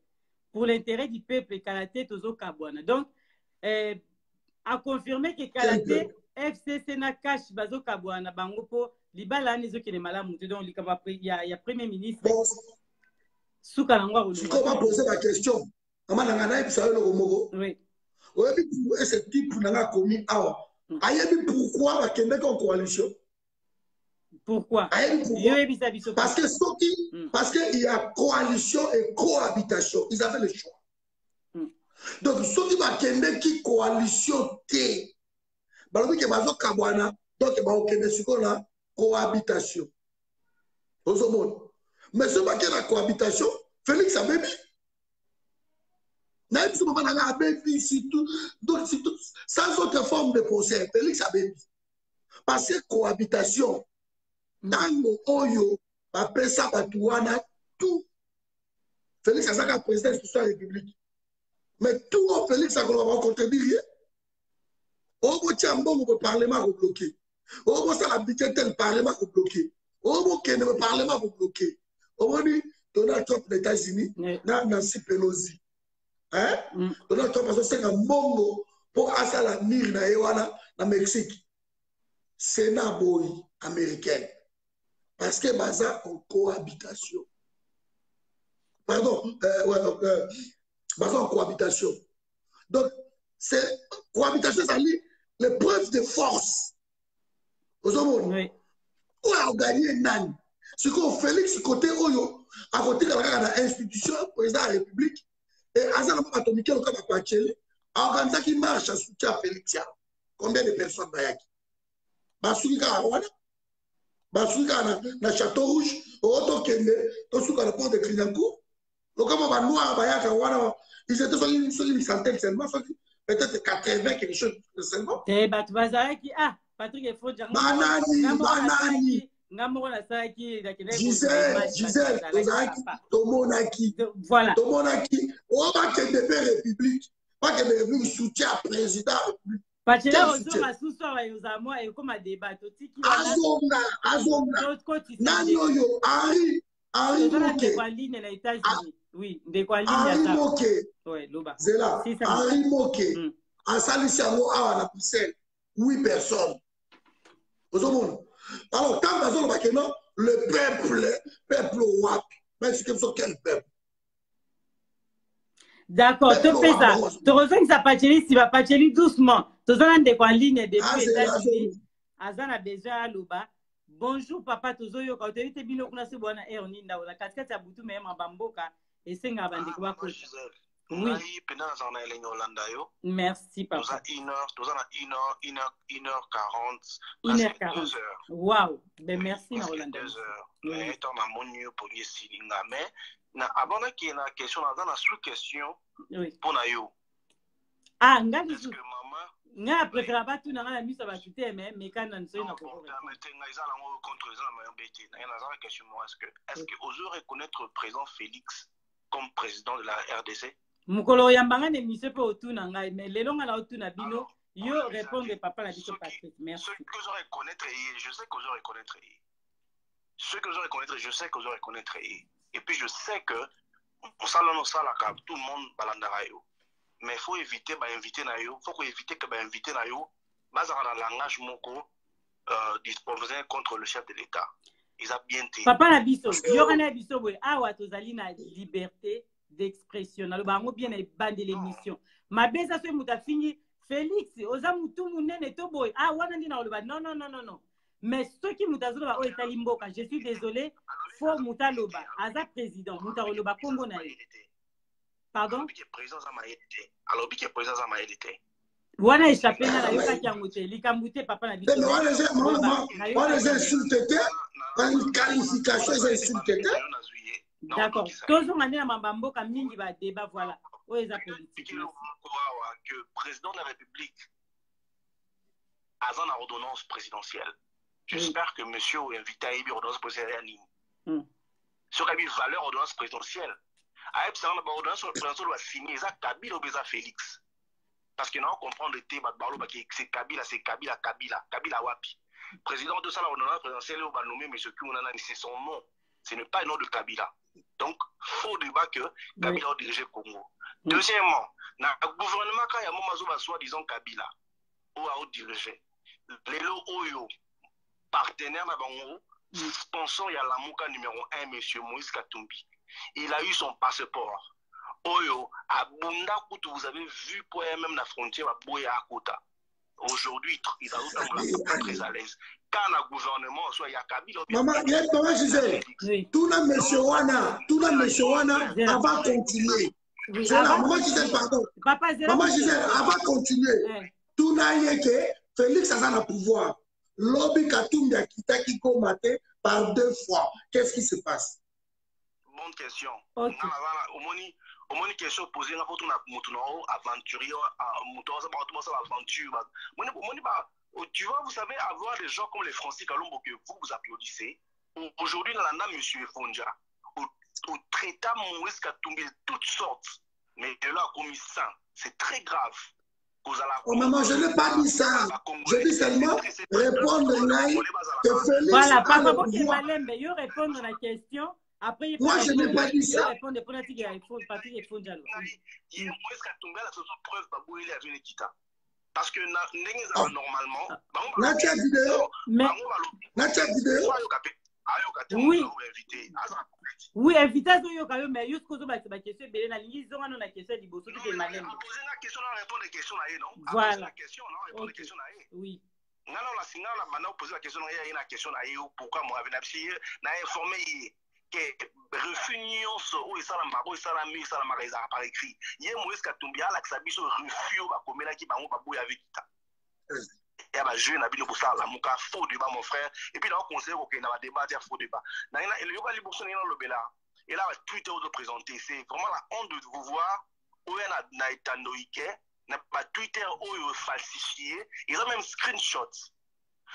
pour l'intérêt du peuple ekala te tozokabwana donc eh, aconfirme ke ekala te fcc na cash bazokabwana bango mpo libala wana ezokende malamu. Te donc likambo ya ya, premier ministre. Bon. Suka nango sikoyo akoloba bapose baquestion mama na ngai nayebisa yo eloko moko oui. Oyebi ese type na ngai akomi awa ayebi pourquoi bakendeki en coalition? Pourquoi? Ayebi biso parce que soki Mm. parce que il y a coalition et cohabitation ils avaient le choix. Mm. donc soki bakendeki coalition te balobi ke bazokabwana donc bakokende sikoyo na cohabitation. Ozomona. Mais soki bakende na cohabitation félix abebi nayebi biso mama na ngai abebi surtout donc surtout sans autre forme de procès félix abebi parce que cohabitation ntango oyo bapesa bato wana tout. Félix azaka président institution ya république. Mais tout oyo félix akoloba bakontredire ye oyo botia mbongo bo parlement akobloke oyo bosala budget tel parlement akobloke oyo bokende bo parlement akobloke omoni donald trump na états-unis na nancy pelosi? Mm. Donald trump azosenga mbongo mpo asala mire na ye wana na mexique sénat boyi américaine parce que baza en cohabitation. Pardon euh, ouais, euh, baza en cohabitation. Donc c'est cohabitation ezali l'épreuve de force. Ozomona Oui. oyo aganie nani sikoyo félix côté oyo akotikala kaka na institution président ya république aza na mwa bato mike loka bakwacele aorganisaki marche ya soutien ya félix ya combien de personnes bayaki basuki kaka wana basuki kaka na, château rouge. Oyo tokende tosuka na port de clignancourt lokama banoir bayaka wana ils étaient soki soki misantel seulement soki peut-être 80 quelque chose seulement. Te bato bazalaki ah patrik efonja banani banani nga moko nasalaki tomonaki tomonaki oyo bakende mpe république bakende république soutien ya président république. Bacela ozonga susu awa ozala mwa ekóma débat totiki azonga azonga. Nani oyo? Henri henri mokealine na états-unis. Ah. Oui ndeko aline moke. Zela henri moke. asalisi yango awa na bruxelles. Huit personnes. Ozomona. Alors ntango azoloba keno le peuple peuple wapi mesike biso quel peuple? D'accord Peuple topesa wana, tokozongisa paceli nsima paceli doucement. Toza na ndeko ya ligne depuis états-unis aza na besoin aloba bonjour papa tozoyoka. Otoyebi te bino kuna se bwana air nini aola katikati ya butu meyema bamboka. Esengaka bandeko bakota Oui. ngai mpena nazala na elengi olanda yo. Merci toza une heure toza na une heure une heure une heure quarante Une heure quarante. deux heures. Wow ben merci na kolanda deux heures. Mais ntango namoni yo poni esilinga mais na avant nakende na question naza na sous question mpo na yo. Ah nga est ce lisu que mama nga apréféra batuna nga na miso bato te me mekanda nisoyi na koko nga eza nango contre eza na mayombe te naye naza na question mo est ce que est ce que ozo reconnaître président félix comme président de la rdc mokolo oyambanga na emission mpe otuna ngai mais lelo ngai na otuna bino yo répondre papa na biso patrik merci. ceux que je reconnaître, je sais que je reconnaître. Et puis je sais que mosala na osalaka tout le monde balandaka yo. Mais faut éviter bainvité na yo faut koévite ke bainvité na yo bazalaka na langage moko euh, disprovisin contre le chef de l'état. Eza bien te papa na biso yokana ya biso boye awa tozali na liberté d'expression naloba yango bien na ebandela émission mabe eza soki moto afingi félix oza motu monene to boye ah wana ndi na koloba non non non non non mais soki moto azoloba oyo etali mboka je suis désolé fo moto aloba aza président moto akoloba nkombo na ye pardon alobi ke président aza mayele te wana échappe nga nayokaki yango te likambo te papa na biso te mais wana eza insulte te qualification eza insulte te d'accord. na mamba mboka mingi badeba voilà. Oyo eza Pikilo moko awa que président de la République aza na ordonnance présidentielle. J'espère que monsieur invité à une ordonnance présidentielle ya nini. Soki ayebi valeur ordonnance présidentielle. Ayebisanga na baordonnance présidentielle basigné eza kabila oyo eza félix. Parce que na comprendre te bato balobaki c'est kabila c'est kabila kabila. Kabila wapi? Président de sala honorable présidentiel oyo banommé m kimuna nani c'est son nom. Ce n'est pas un nom de kabila donc faux débat que kabila oui. odirige congo. Mm. deuxièmement na gouvernement ka ya moma azoba soi-disant kabila oyo aodirige lelo oyo partenaire na bango sponsor ya lamuka numéro 1 monsieur moïse katumbi. Il a eu son passeport. Oyo abunda kutu vous avez vu po ya même na frontière baboya akota. Aujourd'hui ils azotambola très à l'aise ka na gouvernement so ya kabila mama mama gisele tuna monsieur wana tuna monsieur wana ava continuer mama gisele pardon mama gisele ava continuer tuna ye ke félix aza na pouvoir lobi katumbi akitaki koma te par deux fois qu'est-ce qui se passe bonne question okay. omoni omoni question posé nga poto na motu na o aventurier moto bato basala aventure omoni ba tu vois vous savez avoir des gens comme les Francis Kalombo que vous vous applaudissez aujourd'hui dans la monsieur Fonja au, au traitant Maurice Katumbi de toutes sortes mais de là commis ça c'est très grave. Oh maman, je n'ai pas dit ça. Je dis seulement répondre Félix. Voilà, par rapport à Malembe, il répondre à la question. Après, Moi, je n'ai pas dit ça. répondre la il faut la preuve, Parce que normalement. Natia vidéo. Mais. Natia vidéo. Oui. Oui, yo mais yo sikoyo ozobakisa bakestion ebele nalingi zonga no na question ya liboso tete malembe voilà oui nga na onasinga na banda opose la question na ye aye na question na ye pourquoi mo ave na biso ye na informe ye ke refus nyonso oyo esalamaka oyo esalami esalamaka ezalaka par écrit ye moïse katumbi alakisa biso refus oyo bakomelaki bango baboya avekita ya bajeune na bino kosala lamuka faux débat mon frère et puis naoconseille kokende na badébat ya faux débat yoka liboso ndenge nalobela ela batwitter ozoprésente c'est vraiment la honte de vous voir oyo na etando ike na batwitter oyo falsifie eza même screenshot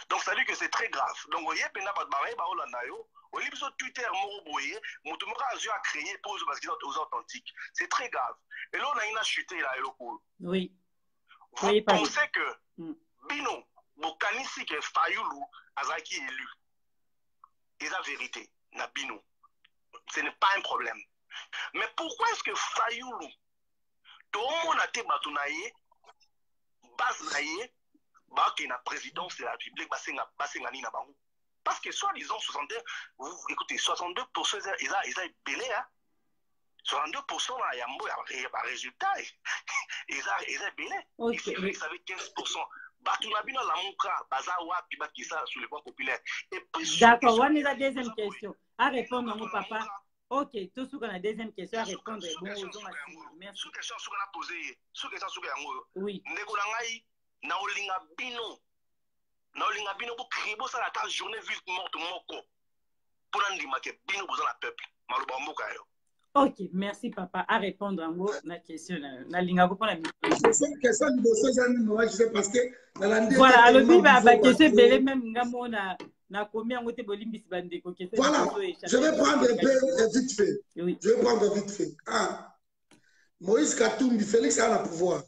donc ça dit que c'est très grave. Donc oye mpena bato babaye baolanda yo oyebi biso twitter moko boye moto moko azwi acréer mpo ozo parce que oza authentique c'est très grave. Eloko nangi na chute ela eloko. Oui. Vous pensez que mm. bino bokanisi ke fayulu azalaki élu. Eza vérité na bino ce n'est pas un problème. Mais pourquoi est-ce que fayulu tomona te bato na ye base na ye bakende na présidence de la république basenga nini na bango parce que soi-disant 62 vous écoutez 62 eza eza ebele hein 62 na yambo ya barésultat eza eza ebele savait 15 bato na bino lamuka baza wapi bakisa sur le point populaire d'accord wana eza deuxième question a répondre yango papa ok tosuka na deuxième question a répondre su question suka na pose su question suka yango oui ndeko na ngai na olinga bino. Na olinga bino bocrie bosala ata journée ville morte moko. Mpona ndimake bino boza na peuple. Maloba mboka yo. Ok merci papa. A répondre yango na question mpona je sais parce que voilà alobi bakestion ebele même nga mo na nakomi yango te bolimbisi bandeko voilà je vais prendre un peu vite fait. Oui. je vais prendre vite fait. Ah moïse katumbi félix a la pouvoir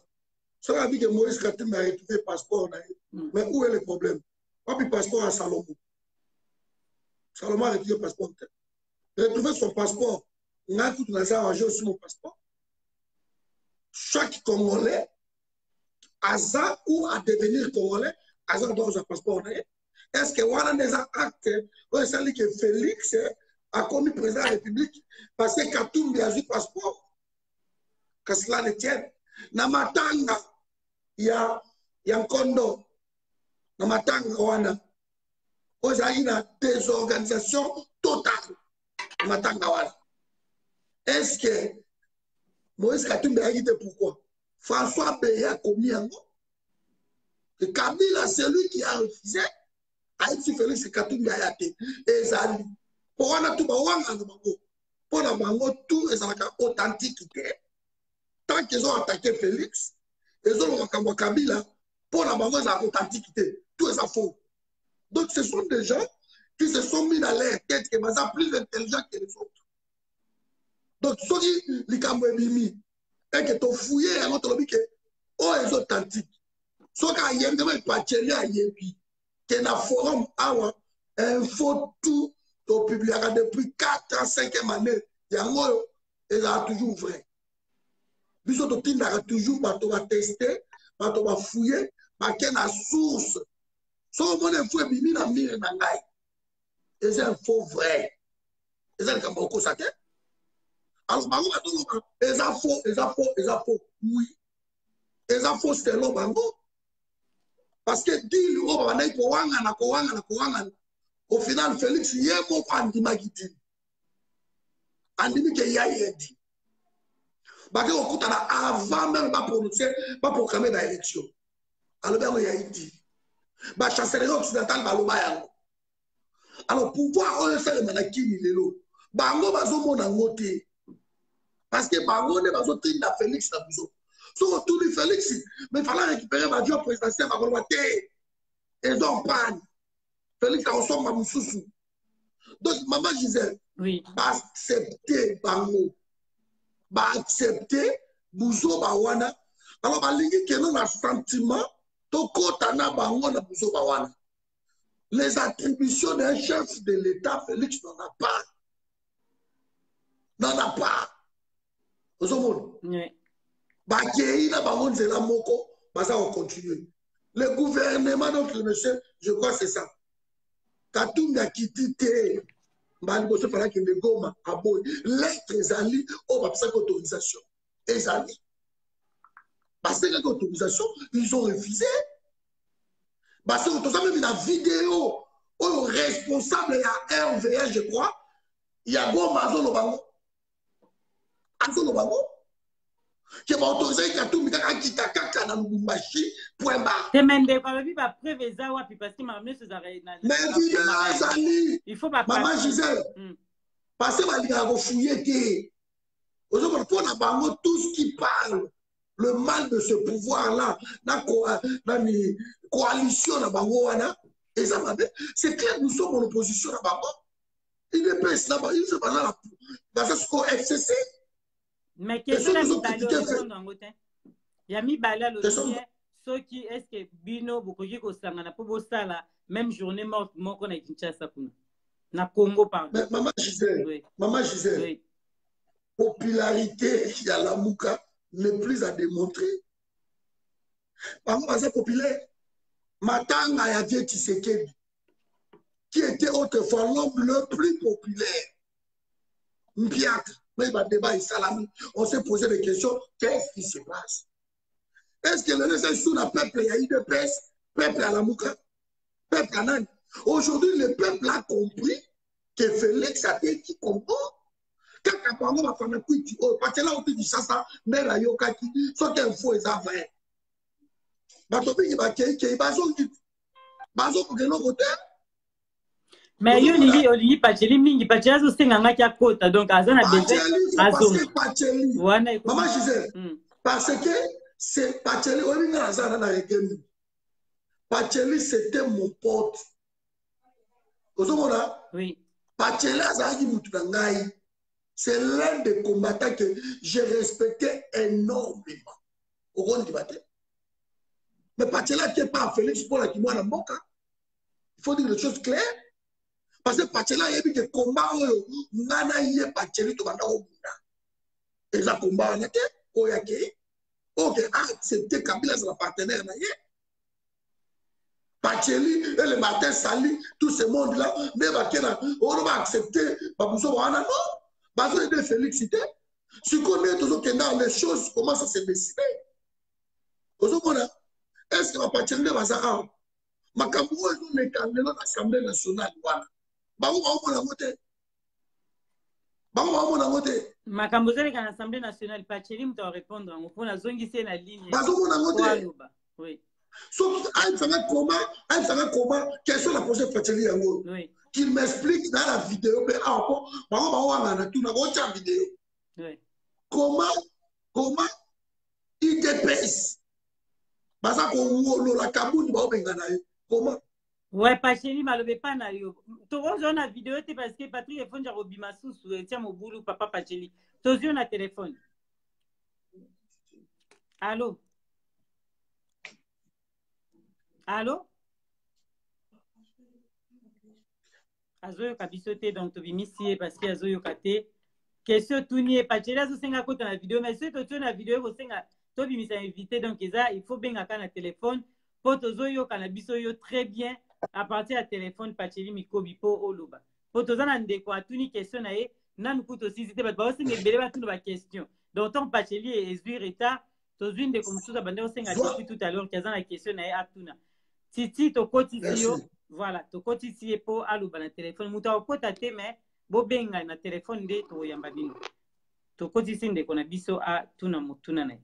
soki abi ke moïse katumbi a retrouvé passeport na ye mm. mais où est le problème? Wapi passeport ya salomo. Salomo a retrouvé passeport te retrouvé son passeport. Ngai kutu naza arrangé aussi mon passeport. Chaque congolais aza ou à devenir congolais aza droit kozwa passeport na ye est ce que wana nde eza acte oyo esali ke félix akomi président ya république parce que katumbi azwi passeport? Kasi cela ne tienne. Na matanga ya ya nkondo na matanga wana oyo ezalaki na désorganisation totale na matanga wana est ce que moïse katumbi ayaki te pourquoi? François Beya a commis un mot? Et Kabila, c'est lui qui a refusé. Haïti Félix Katumbi a été. Et Zali. Pour on a tout, on a tout. Pour la bango, tout est authenticité. Tant qu'ils ont attaqué Félix, ils ont attaqué Kabila. Pour la bango, c'est authenticité. Tout est faux. Donc, ce sont des gens qui se sont mis dans leur tête que sont plus intelligents que les autres. Donc, qui, les Kamouébimi, eke tofouye yango eza authentique soki na forum awa info tout topubliaka depuis 4 ans 5e année toujours vrai biso totindaka toujours bato bateste bato bafuye bake na source. Soki omona info ebimi na mire na ngai eza info vrai. Eza likambo okosa te alors bango batoloba eza eza faux oui. Eza faux selo bango parce que dili oyo babandaki kowangana kowangana kowangana au final félix ye moko andimaki dili andimi ke ya ye di bake kokutana avant même baprononce baproclame baélection alobi yango yai dili bachancellerie occidentale baloba yango alors pouvoir oyo esalema na kini lelo bango bazomona yango te parce que bango nde bazotinda félix na biso soki otuni félix mais fala récupérer badio présidentiel bakoloba te eza opane félix akosomba mosusu donc mama gisele Oui. baaccepte bango baaccepte buzoba wana. Alors balingi kende na sentiment tokɔta na bango na buzoba wana. Les attributions d'un chef de l'état félix n'en a pas. N'en a pas. Ozomona bakei na bango nzela moko. Baza kocontinue le gouvernement donc le monsieur je crois c'est ça. Katumbi akiti te mbala liboso fala kende goma aboyi lettre ezali oyo bapesaki autorisation ezali basengaki autorisation ils ont refusé. Basengo toza meme na video oyo responsable ya rva je crois. Ya goma azoloba ngo azoloba ngo ke baautorisaki katumbi kaka akita kaka na lubumbashi point bar te me ndeko alobi bapreuve eza wapi parce que makambo nyonso video ezali il faut mama gisele parce balingaka kofuye te ozomona mpo na bango tout ce qui parle le mal de ce pouvoir là na nani coalition na bango wana eza mabe c'est clair nous sommes en opposition na bango idps na ba ils baza na baza sikoyo fcc ya Eso mibale orépondre yango te ya mibale soki estce bino bokoki kosangana mpo bosala même journée morte moko na kinshasa kuna na congo mama gisele oui. mama gisele oui. popularité ya lamuka n'est plus à démontrer. Bango baza populaire matanga ya tshisekedi qui était autrefois l'homme le plus populaire. Mpiaka on s'est posé des questions. Qu'est-ce qui se passe? Est ce que lelo eza sous na peuple ya idps peuple ya lamuka peuple ya nani aujourd'hui le peuple a compris que félix ateki congo kaka bango bafana kwiti nayokaki soki info eza vrai mais yo olingi olingi pacheli mingi pacheli azosengangaki akota donc aza na besoin pacheli parce que c'est pacheli oyebi nga naza na na regembi pacheli c'était mon pote. Ozomona? Oui. Pacheli azalaki mutu na ngai. C'est l'un des combattants que je respectais énormément. Okondima te. Mais pacheli ate pas félix mpolaki mwana mboka. Il faut dire les choses claires parce que pacheli ayebi ke komba oyo nga na ye pacheli tobanda kobunda eza komba wana te oyo akei oyo ke accepte kabila azala partenaire na ye et le martin sali tout ce monde là nde bake na oyo baaccepte babuso wana non. Bazoyede félix te sikoyo nde tozokenda les choses commence à se décider ozomona est ce que bapacheli nde baza awa makambo oyo ezoleka lelo na assemblée nationale wana bango baomona yango te. Bango baomona yango te. Makambo ezaleka na assemblée nationale pacheli moto arépondre yango mpo nazongisi ye na ligne. Bazomona yango te. Soki ayebisanga koma ayebisanga koma question na pose pacheli yango. Qu'il m'explique dans la vidéo mpe awa po bango baowangana tuna baotya video oui. Comment comment idps baza kowolola kabuni baobenga na ye comment ouais pacheli maloba epa na yo tokozwa na video te parce que patrik efonja kobima susu etia mobulu papa pacheli tozwi yo na telefone allo allo azoyoka biso te donc tobimisi ye parce que azoyoka te question tuni ye pacheli azosenga kota na video mais soki totio na video ekosenga tobimisa invité donc eza il faut bengaka na telefone mpo tozoyoka na biso yo très bien à partir ya telefone pacheli mikobi mpo oloba. Mpo toza na ndeko atuni question na ye. Nanu kutu osisi te bato. Baosenga ebele batuna baquestion donc tant pacheli ezwi retard tozwi ndeko mosusu abandi kosenga depuis tout à l'heure aza na question na ye atuna. Titi tokotisi yo voilà tokotisi ye mpo aloba na telefone moto akokota te mais bobenga na telefone nde tokoyamba bino. Tokotisi ndeko na biso atuna motuna na ye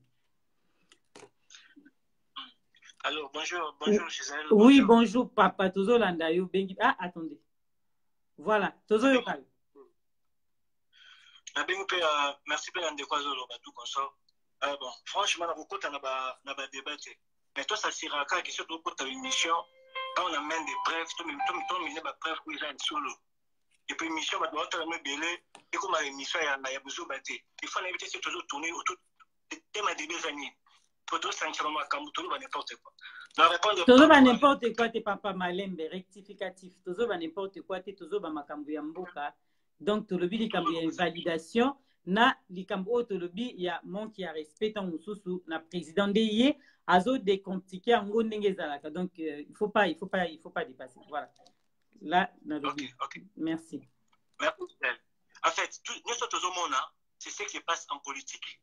Allô, bonjour, bonjour Gisèle. oui bonjour. papa. Tozolanda yo bengi ah attendez. Voilà tozoyoka yo nabengi mpe merci mpe na ndeko azoloba tu consort bon franchement nakokota na badebat te. Mais tosasiraka question tokota émission. Quand on amène des preuves tomine bapreuve oyo eza lisolo epuis émission bato baotalama ebele ekoma émission ya bozoba te ifo nayebi te so tozotourne tema debe eza nini po tosangisaka makambo toloba n'importe quoi. Tozoba n'importe quoi te papa malembe rectificatif. Tozoba n'importe quoi te tozoba makambo ya mboka. Donc tolobi likambo ya invalidation na likambo oyo tolobi ya manque ya respect ntango mosusu na président nde ye azodécomptike yango ndenge ezalaka. Donc euh, il faut pas il faut pas il faut pas dépasser. Voilà. Là nalobi Ok, ok. merci. Merci. En fait, tout, nous sommes tous au monde, hein, c'est ce qui se passe en politique.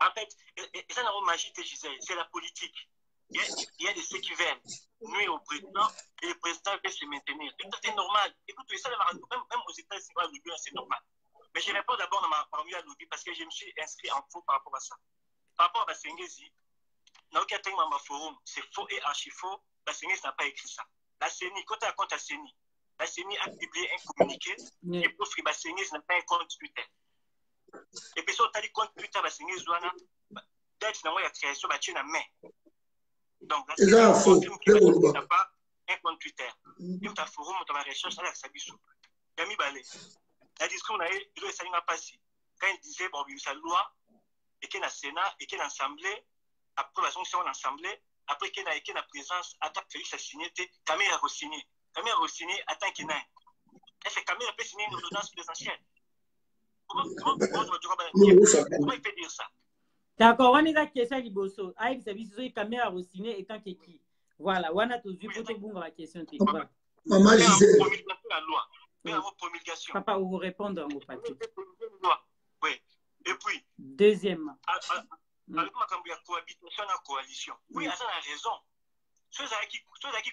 En fait, ça n'a pas magie, c'est la politique. Il y, a, il y a de ceux qui veulent nuire au président et le président veut se maintenir. C'est normal. Écoute, ça, même, même aux États-Unis, c'est normal. Mais je réponds d'abord dans ma parmi à lobby parce que je me suis inscrit en faux par rapport à ça. Par rapport à Basengezi, dans le cas de ma forum, c'est faux et archi faux. Basengezi n'a pas écrit ça. La CENI, quand tu as compte à CENI, la CENI a publié un communiqué et pour que Basengezi n'a pas un compte Twitter. Et puis, si on t'a dit compte Twitter, Basengezi, wana, date na moi, il y a création, tu n'as main. Donc, n'a pas un compte Twitter. Même ta forum, ta recherche, elle a sa bisou. Yami Balé. La discours, on a eu, il a eu passé. Quand il disait, bon, il y a une loi, et qu'il y a un Sénat, et qu'il y a une assemblée, après, la fonction en assemblée, après qu'il y a une présence, Félix Camille. Camille Camille ordonnance présidentielle. Ça il ça d'accord wana eza question ya liboso soki kamera rosine etanke ki voilà wana tozwi mpo tobunga baquestion te voilà. Maman Il y a une Gisèle, promulgation de la loi. Il y a une promulgation. papa okorépondre yango pati Oui. Et puis, deuxièmement à- à- Mm. avec makambo ya cohabitation na coalition oui aza na raison so ezalaki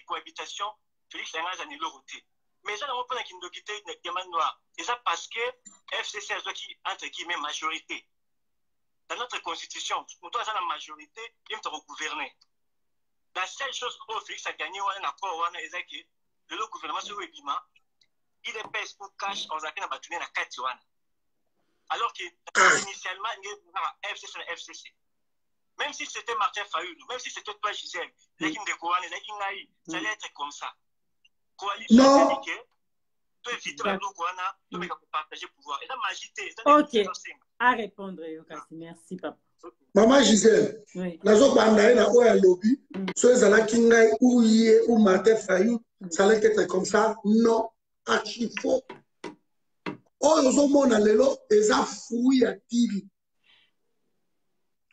cohabitation félix yango aza na eloko te mais eza nango mpona kindoki te na tema noir. Eza parce que fcc azwaki entre guillemets majorité. Dans notre constitution moto aza na majorité ye moto akogouverner la seule chose oyo félix aganye wana na corps wana eza ke lelo gouvernement soki ebima idps ou cash ozalaki na bato ne na kati wana alors que initialement il y avait FCC na FCC même si c'était Martin Fayoulou même si c'était toi Gisèle Zaki Ndekouane Zaki Ngai ça allait être comme ça Non. Ok. à répondre merci papa. Maman Gisèle, oui. Nazobanda ye na oyo alobi Mm. so ezalaki ngai ou ye ou martin fayu comme ça. Non. Archi faux oyo ozomona lelo eza fruit ya dili.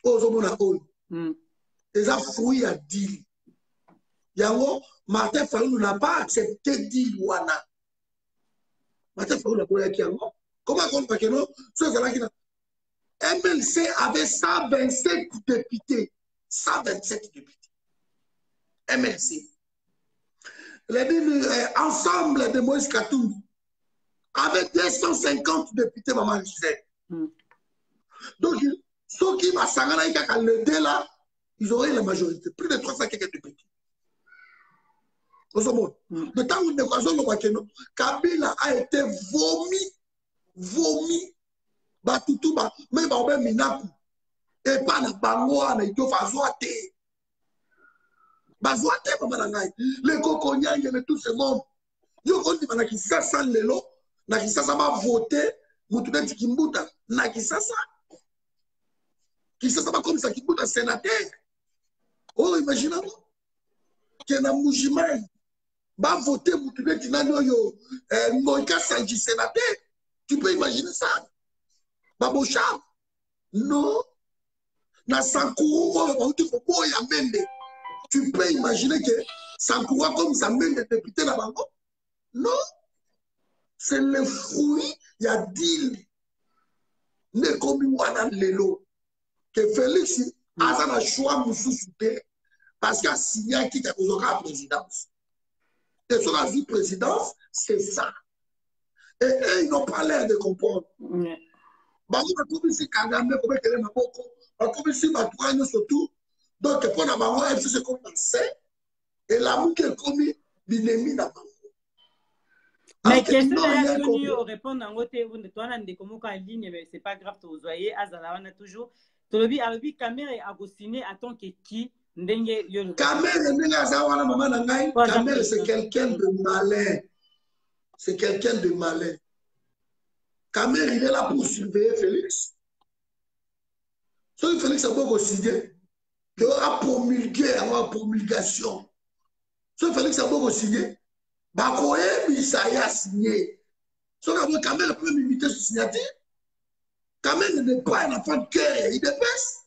Oyo ozomona oyo Mm. eza fruit ya dili yango martin fayulu n'a pas accepté wana martin fayulu akoyaki yango comment akolobaki no so ezalaki na mlc avait 127 députés. 127 députés. Mlc les Bibles, euh, ensemble de moïse katumbi avec 250 députés maman gisèle Mm. donc soki basanganaki kaka le deux là ils auraient la majorité. Plus de 300 quelques députés ozomona. Ntango ndeko azoloba keno kabila a été vomi vomi batutu ba me baobe minaku. Epa na bango wana idiofa azwa te bazwa te mama na ngai lekoko nyange le tout ce monde. Yo kondima na kisasa lelo na kisasa bavote motu neti kimbuta. Na kisasa kisasa bakomisa kimbuta sénateur. Oyo imaginango ke na mujimai bavote mutu neti nani oyo eh, moika sangisena te tu peux imaginer ça? Baboshar non. Na sankuru oyo bauti koboya mende tu peux imaginer ke sankuru akomisa mende député na bango non. C'est le fruit ya dile nde ekomi wana lelo ke félix aza na choix mosusu te parce que asignaki ke kozwaka ya présidence et soki azwi présidence c'est ça. Et eux ils n'ont pas l'air de comprendre. Bango bakomisi kagame kobekele maboko. Bakomisi bato wana tu donc ekomi na se elamuki ekomi binemi na bango orépondre yango te ndeko moko ya ligne mais c'est pas grave tozwa ye azala wana toujours. Tolobi alobi camere akosine atanke ki Kamere c'est quelqu'un de malin. C'est quelqu'un de malin. Kamere il est là pour surveiller Félix. Soki Félix akoki kosigné ke apromulgue yango ya promulgation. Soki Félix akoki kosigné bakoyebisa ye asigné soki akoki Kamere peut m'imiter sur signature. Kamere n'est pas un enfant de cœur il dépêche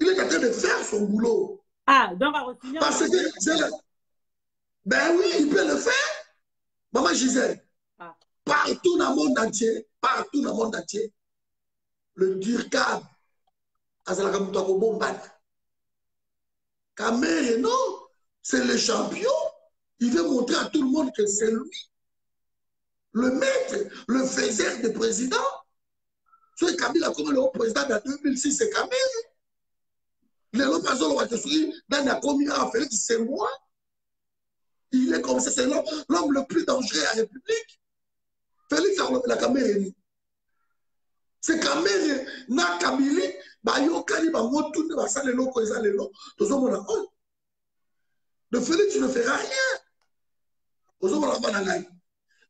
il est en train de faire son boulot ah donc akosine Parce que c'est le... Ben oui, il peut le faire. Maman Gisèle, Ah. partout dans le monde entier, partout dans le monde entier, le DIRCAB, azalaka moto akobombana. Kamere, non, c'est le champion. Il veut montrer à tout le monde que c'est lui. Le maître, le faiseur de président. Soki Kabila comme le haut président de 2006, c'est Kamere. Lelo akomi awa félix c'est moi. Il est comme ça c'est l'homme le plus dangereux à la république. Félix akolobela kamere ni c'est kamere na kabili bayokani bango tu nde basala eloko eza lelo tozomona oyo de félix ne fera rien. Ozomona bana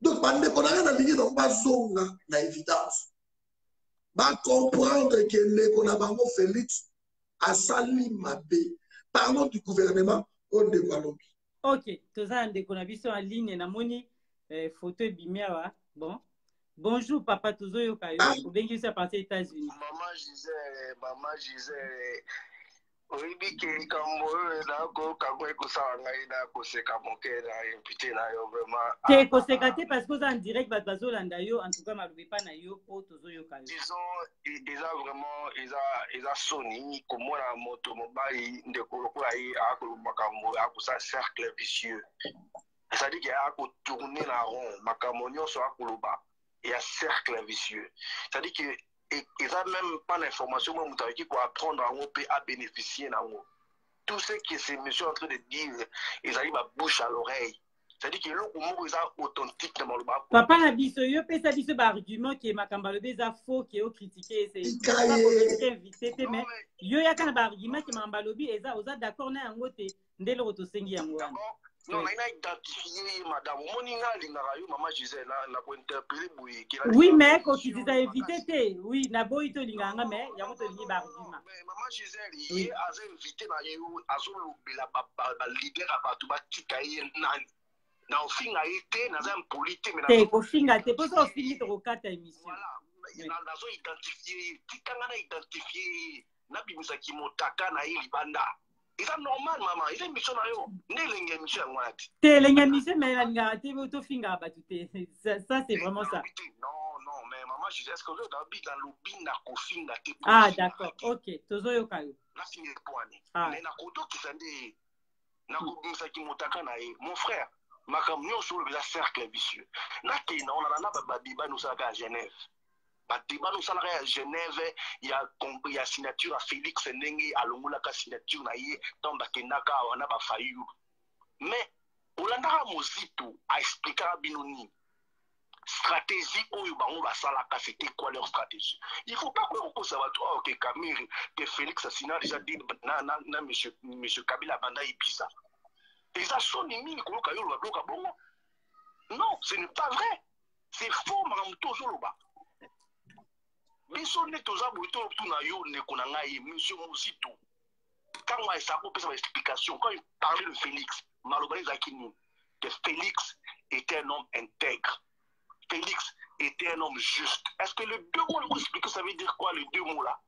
donc bandeko na ngai nalingi bango bazonga na évidence. Bacomprendre ke ndeko na bango félix asali mabe pardon du gouvernement oyo ndeko alobi ok toza na ndeko na biso en ligne namoni eh, photo ebimi awa. Bon. Bonjour papa tozoyoka. Yo Ah. obengi biso ya parti ya états-unis. Mama gisele mama gisele oyebi ke likambo oyo nakokango ekosala ngai nakoseka moke na impute na yo vraiment. Te koseka te parce que oza en direct bato bazolanda yo en tout cas maloba epa na yo mpo tozoyoka yo. E- eza vraiment eza soni komona moto mobali ndeko lokola ye akoloba makambo akosala cercle vicieux. Cestadire ke akotourne na rond makambo nyonso akoloba eya cercle vicieux. Cestadire ke eza même pas na information moko moto akoki koapprendre yango mpe abénéficie nango tout ce que ce monsieur en train de dire ezali babouche à l'oreille. Cestadire ke eloko moko eza authentique na maloba papa na biso yo pesa biso baargument ke makambo alobi eza faux ke okritike invité te mais yo yaka na baargument ke makambo alobi eza oza d'accord na yango te nde eloko tosengi yango wana non, ye madame. Omoni nga alingaka yo mama gisele na- na kointerpele boye ke na- oui mais kokitisa évité te oui naboyi tolingaka nga mais yango tolingi baargument Mais mama gisele Oui. ye aza invité na yo azolobela ba- ba- balider ya bato batika ye nani na ofinga ye te naza impoli te mais te nazo- kofinga te mposa ofingi tokokata émission. Voilà. Oui. Na- nazo-identifie ye tikanga na identifie ye nabimisaki motaka na ye libanda eza normal mama. Eza émission na yo. Nde elenge émission yango wana te. Te elenge émission mais nalingaka te tofingaka bato te ça c'est vraiment ça. non non mais mama gisele est ce que oyo nalobi nalobi na kofinga te ah d'accord. ok tozoyoka yo nafinga epwani Ah. me nakodokisa nde nakobimisaki motaka na ye. Mon frère makambo nyonso oyo eza cercle vicieux. Nakenda onana na badeba nosalaka ya genève badeba nosalaka ya genève ya, ya signature ya félix ndenge alongolaka signature na ye ntango bakendaka awa na bafayulu mais olandaka mozito aexplikaka bino nini stratégie oyo bango basalaka c'était quoi leur stratégie? Il faut pas koya kokosa bato awa ke camire ke félix asina déjà dit na, na, na monsieur, monsieur kabila banda yebisa eza soni mingi koloka yo oloba biloka bongo. Non ce n'est pas vrai. C'est faux makambo to ozoloba biso nde toza boye totuna yo ndeko na ngai monsieur mozito ntango ayesaka kopesa baexplication quand il parlait de félix maloba ezalaki nini que félix était un homme intègre. Félix était un homme juste. Est ce que les deux mots expliquer ça veut dire quoi les deux mots là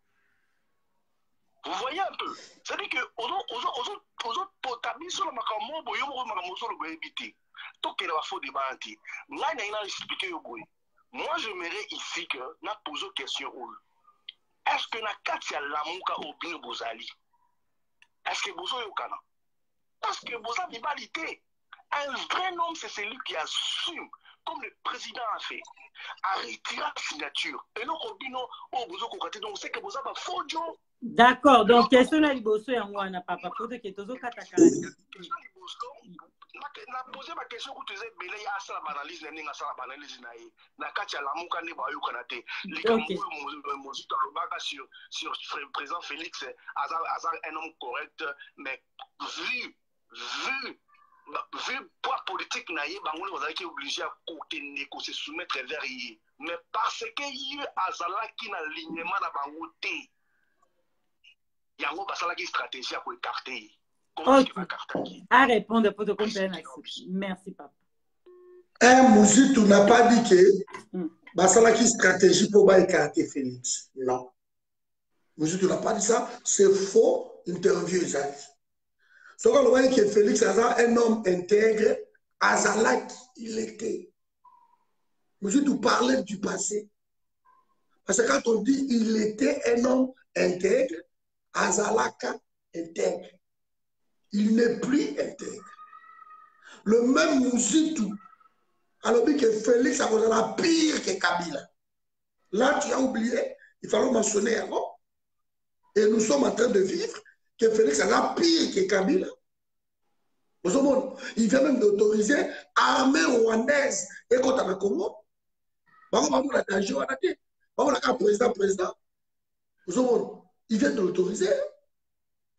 vous voyez un peu? C'est à dire que ozopota biso na makambo boye yo moko makambo ozoloba oyebi te tokende bafaux débat te ngai nangi na explike yo boye moi j'aimerais ici que na pose question oyo est ce que na kati ya lamuka oyo bino bozali? Est ce que bozoyokana parce que boza mibali te un vrai homme c'est celui qui assume comme le président a fait a retiré la signature. Eloko bino oyo bozokoka te donc c'est que boza bafojo d'accord. Donc question na liboso yango wana papa po toke tozokatakana napose bakestion kutu eza ebele ye asala baanalyse na ndenge asala baanalyse na ye na kati ya lamuka nde bayokana te likambo oyo mozutu alobaka sur sur président félix aza un homme correct mais vu vu vu poids politique na ye bango nde bazalaki oblige ya kokende kose soumettre vers ye mais parce que ye azalaki na lignement na bango te yango basalaki stratégie ya koekarte ye Ok. À répondre pour te comprendre. Merci, papa. Un Mouzitou n'a pas dit que mm. Basalaki stratégie pour écarter Félix. Non. Mouzitou n'a pas dit ça? C'est faux. Interview exact. Ce qu'on voit que Félix Azar, un homme intègre, Azalak, il était. Mouzitou parlait du passé. Parce que quand on dit il était un homme intègre, Azalaka intègre il n'est plus intègre. Le même Mouzitou, alors que Félix a la pire que Kabila. Là, tu as oublié, il fallait mentionner avant. Et nous sommes en train de vivre que Félix a la pire que Kabila. Il vient même d'autoriser l'armée rwandaise et contre le Congo. Il vient de l'autoriser.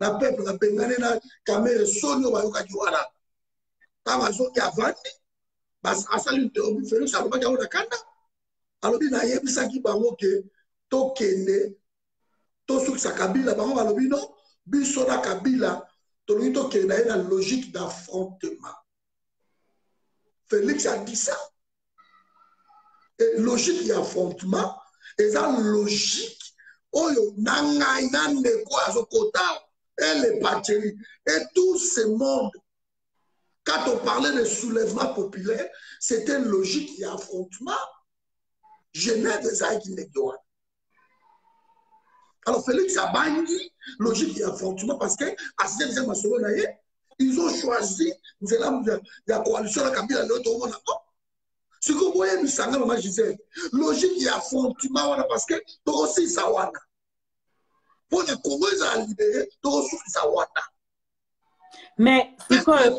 na peuple babengani na kamere soni oyo bayokaki wana. Ntango azoki avandi asali nteobi félix alobaki yango na kanda. Alobi nayebisaki bango ke tokende tosukisa kabila. Bango balobi no biso na kabila tologi tokende na ye na logique d'affrontement. Félix a dit ça. Logique ya affrontement eza logique oyo na ngai na ndeko azokota et les Pacheli, et tout ce monde. Quand on parlait de soulèvement populaire, c'était logique d'affrontement. Genève des Alors Félix Abandi, logique d'affrontement, parce que à ce ils ont choisi la coalition la Kabila l'autre monde. Ce que vous voyez, je disais, logique d'affrontement, parce que aussi ça. Mpo na kongo ezala libere tokosukisa wana mais sikoyo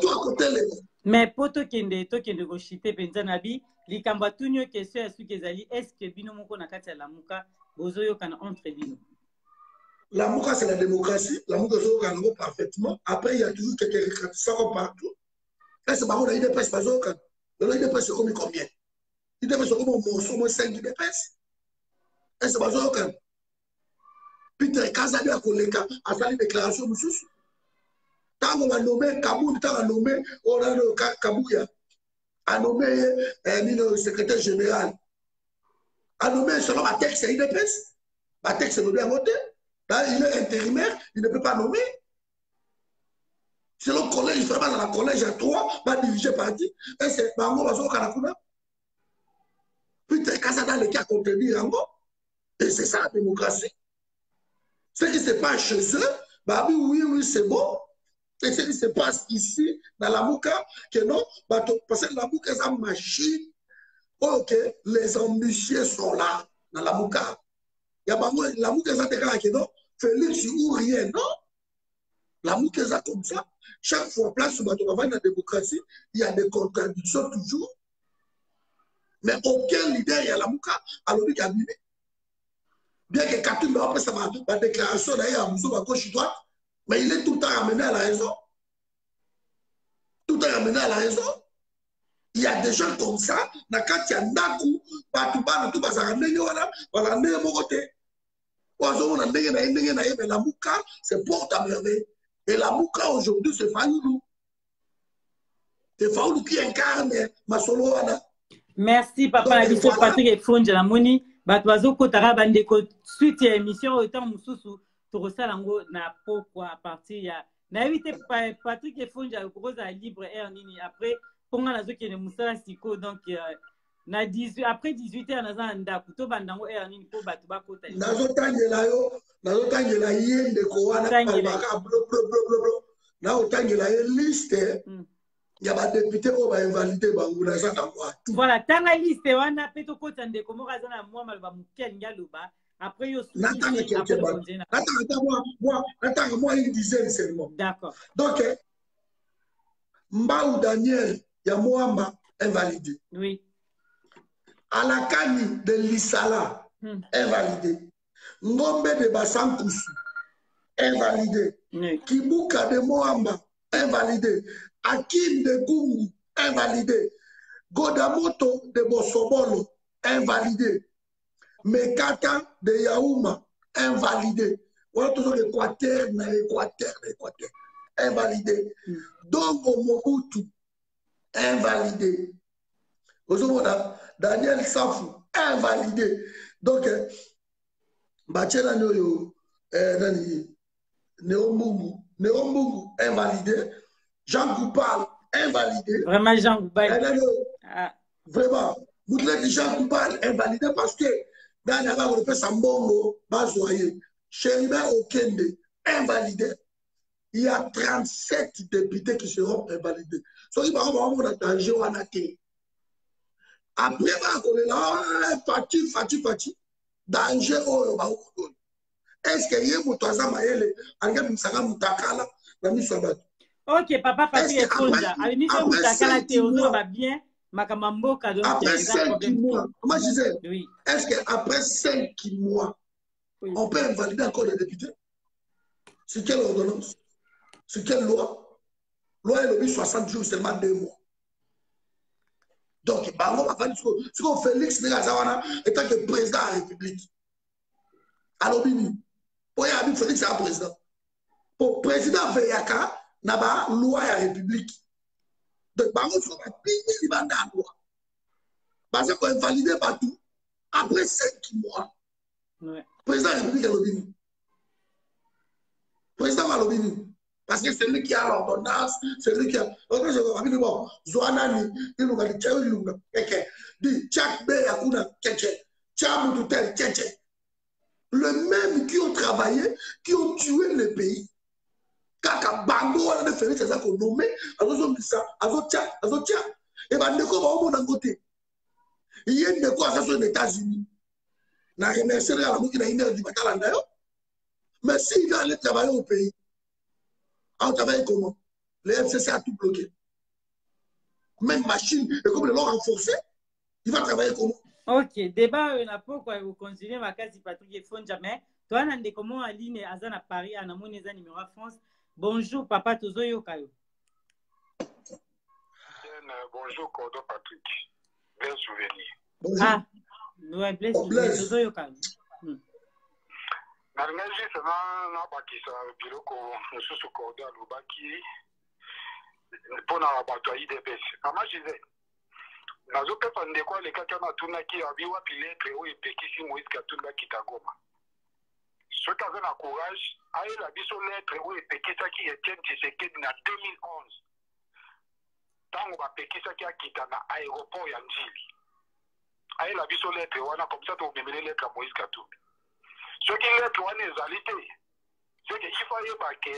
mais mpo tokende tokende koshite mpenza na bi likambo atuni yo question ya suki ezali estce bino moko na kati ya lamuka bozoyokana entre bino. Lamuka c'est la démocratie. Lamuka ezoyokana yango parfaitement. Après il y a toujours récratisako partout. Ese bango na idps bazoyokana lelo idps ekomi combien? Idps ekomi morceau mo 5 idps ese bazoyokana peter kazali akoleka asali déclaration mosusu ntango banome kabudi ntango anome orano kabuya anome ye nino secrétaire général. Anome selon batexte ya idps batexte elobi yango te il est intérimaire il ne peut pas nommer. Selon collège il fallait bazala collège ya trois badirige parti. Ese bango bazokana kuna peter kazali aleki acontenir yango et c'est ça la démocratie Ce qui se passe chez eux, bah oui, oui, c'est bon. Et ce qui se passe ici, dans la Mouka, que non, bah, parce que la Mouka, c'est une machine. Ok, les ambitieux sont là, dans la Mouka. Il y a la Mouka, c'est que non, Félix ou rien, non? lamuka eza comme ça chaque fois place bato bavandi na démocratie il y a des contradictions toujours mais aucun leader ya lamuka alobi kabine bien que katumbi apesa badéclaration na ye ya mosu bagauche droite mais il est tout le temps ramené à la raison. Tout le temps ramené à la raison. Il y a des gens comme ça na kati ya ndako bato bana to bazalaka ndenge wana bazalaka ndenge moko te po azomona ndenge na ye ndenge na ye mais lamuka c'est porte à merveille. Et lamuka aujourd'hui c'est faulu c'est faulu qui incarne masolo wana merci papa. Na biso patrik efonja namoni bato bazokotaka bandeko suite ya émission oyo ntango mosusu tokosala yango na pokwa partir ya nayebi te patrik efonja okozala libre air nini? Après mpo nga nazokende mosala sikoyo donc na 18 après 18 heure naza na ndako tobanda yango air nini mpo bato bakota nazotangela yo nazotangela ye ndeko wana alobaka blobloblo naotangela ye liste ya badepute oyo bainvalide bango naza na mwa voilà tanga liste wana mpe tokota ndeko moko aza na mwa maloba moke alingi aloba après yo natanga kelke natanga mwa une dizaine seulement. D'accord. Donc mbau daniel ya mwamba invalidé. Oui. Alakani de lisala hmm. invalidé. Ngombe de basankusu invalidé. Oui. kibuka de mwamba invalidé akim de gungu invalidé? Godamoto de bosobolo invalidé. Mekata de yauma invalidé. Wana tozo équateur na équateur na équateur invalidé. Dongo mobutu invalidé. Ozomona daniel safu invalidé. Donc eh, batie nani? Oyo eh, nani neombungu neombungu invalidé jean coupal invalidé. Vraiment jean oyo ah, vraiment. Mutleti jean coupal invalidé parce que nani aka kolopesa mbongo bazwa ye cheribin okende invalidé. Il y a 37 députés qui seront invalidés. Soki bango baomona danger wana te après bakolela fati fati fati danger oyo baokolona est ce que ye moto aza mayele alingi abimisaka mutakala na miso ya bato ok papa patrik Est-ce que efonja après- abimisi cinq te mois- bien. Makambo ya mboka donc après eza 5 problème. mois. Moi je disais te. oui. est ce que après 5 mois Oui. on peut invalider encore les députés? Sur quelle ordonnance? Sur quelle loi? Loi elobi 60 jours seulement 2 mois. Donc bango bafandi sikoyo félix ndenge aza wana etant que président ya république. Alobi nini po ye abi félix aya président. Po président aveyaka na baloi ya république. Donc bango siko bapini libanda ya loi. Baza koinvalide bato après 5 mois ouais. président ya république alobi nini président alobi nini parce que c'est lui qui a l'ordonnance c'est lui qui a abini bon. Zwa nani ilunga licha ilunga keke. Di chak be hakuna cheche cha mutu tel cheche le même qui ont travaillé qui ont tué le pays kaka bango wana nde félix aza konome azozongisa azotia azotia e bandeko baomona états-unis. Remercier mais s'il va aller travailler au pays on travaille comment? Le FCC a tout bloqué. Même machine et comme le l'ont renforcé il va travailler comment? Ok débat oyo na pokwa ekocontinue makasi patrik efonja mais toza na ndeko na paris anamoni eza numéro ya france bonjour papa tozoyoka yo Bien, euh, bonjour, Cordo Patrick. Bel souvenir. Bonjour. ah ouais, bless Oh, bless. tozoyoka yo Hmm. nalingai juste na nabakisa biloko mosusu cordo alobaki mpona bato ya idps mama gisele nazopepa ndeko alekaki wana atunaki abi wapi letre oyo epekisi moïse katumbi akita goma soki aza na courage ayela biso letre oyo epekisaki etienne tisekedi na 2011 ntango bapekisaki akita na aéroport ya njili. Ayela biso letre wana komisa tokobemele letre ya moïse katumbi. Soki letre wana ezali te seke ifa yeba ke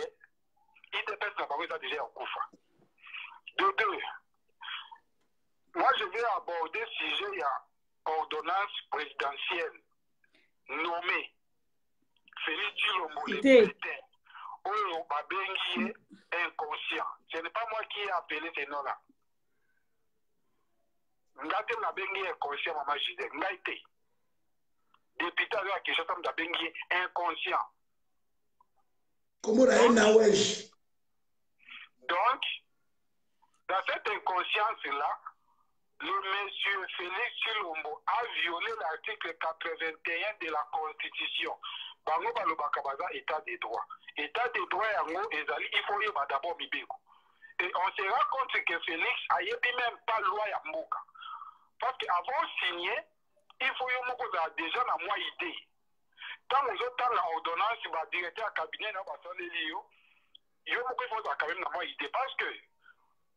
idps na bango eza deja ya kufa. De deux moi je vais aborder sujet ya ordonnance présidentielle nommé félix dilombo le pétain oyo babengi ye inconscient. Ce n'est pas moi qui ai appelé ce nom là ngai te nabengi ye inconscient mama gisel ngai te député azo ya question ta moto abengi ye inconscient. Ye nawesh donc dans cette inconscience là le monsieur Félix Chilombo a violé l'article 81 de la Constitution. Bango balobaka baza état de droit. État de droit yango ezali il faut yeba d'abord mibeko. Et on se rend compte que félix ayebi même pas loi ya mboka. Parce que avant signer il faut yo moko ozala déjà na mwa idée. Ntango ozotanga ordonnance badirecteur ya cabinet na basaleli yo yo moko il faut ozala quand même na mwa idée. Parce que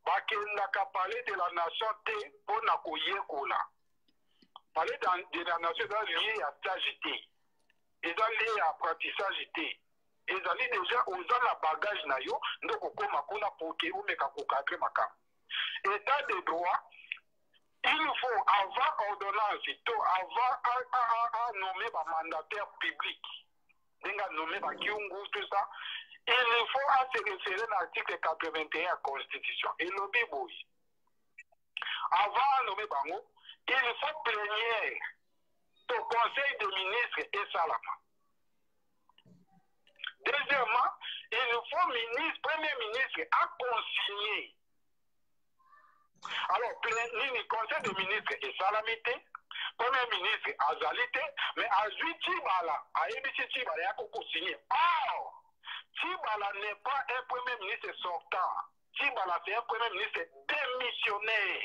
bakendaka parler de la nation te mpona koyekola. Parler de la nation eza lie ya stage te eza lie ya apprentissage te. Ezali deja oza na bagage na yo nde kokóma kuna poke omeka kokadre makambo. État de droit il faut avant ordonnance to avant anome bamandataire public ndenge anome bakiungu tout ça. Il faut ase référer na article 81 ya constitution elobi boye avant anome bango il faut plénière to conseil de ministre esalama deuxièmement il faut ministre premier ministre aconsigne alors nini conseil de ministre esalami te premier ministre azali te mais azwi tibala ayebisi tibala ya kokosigne or tibala n'est pas un premier ministre sortant. Tibala c'est un premier ministre démissionnaire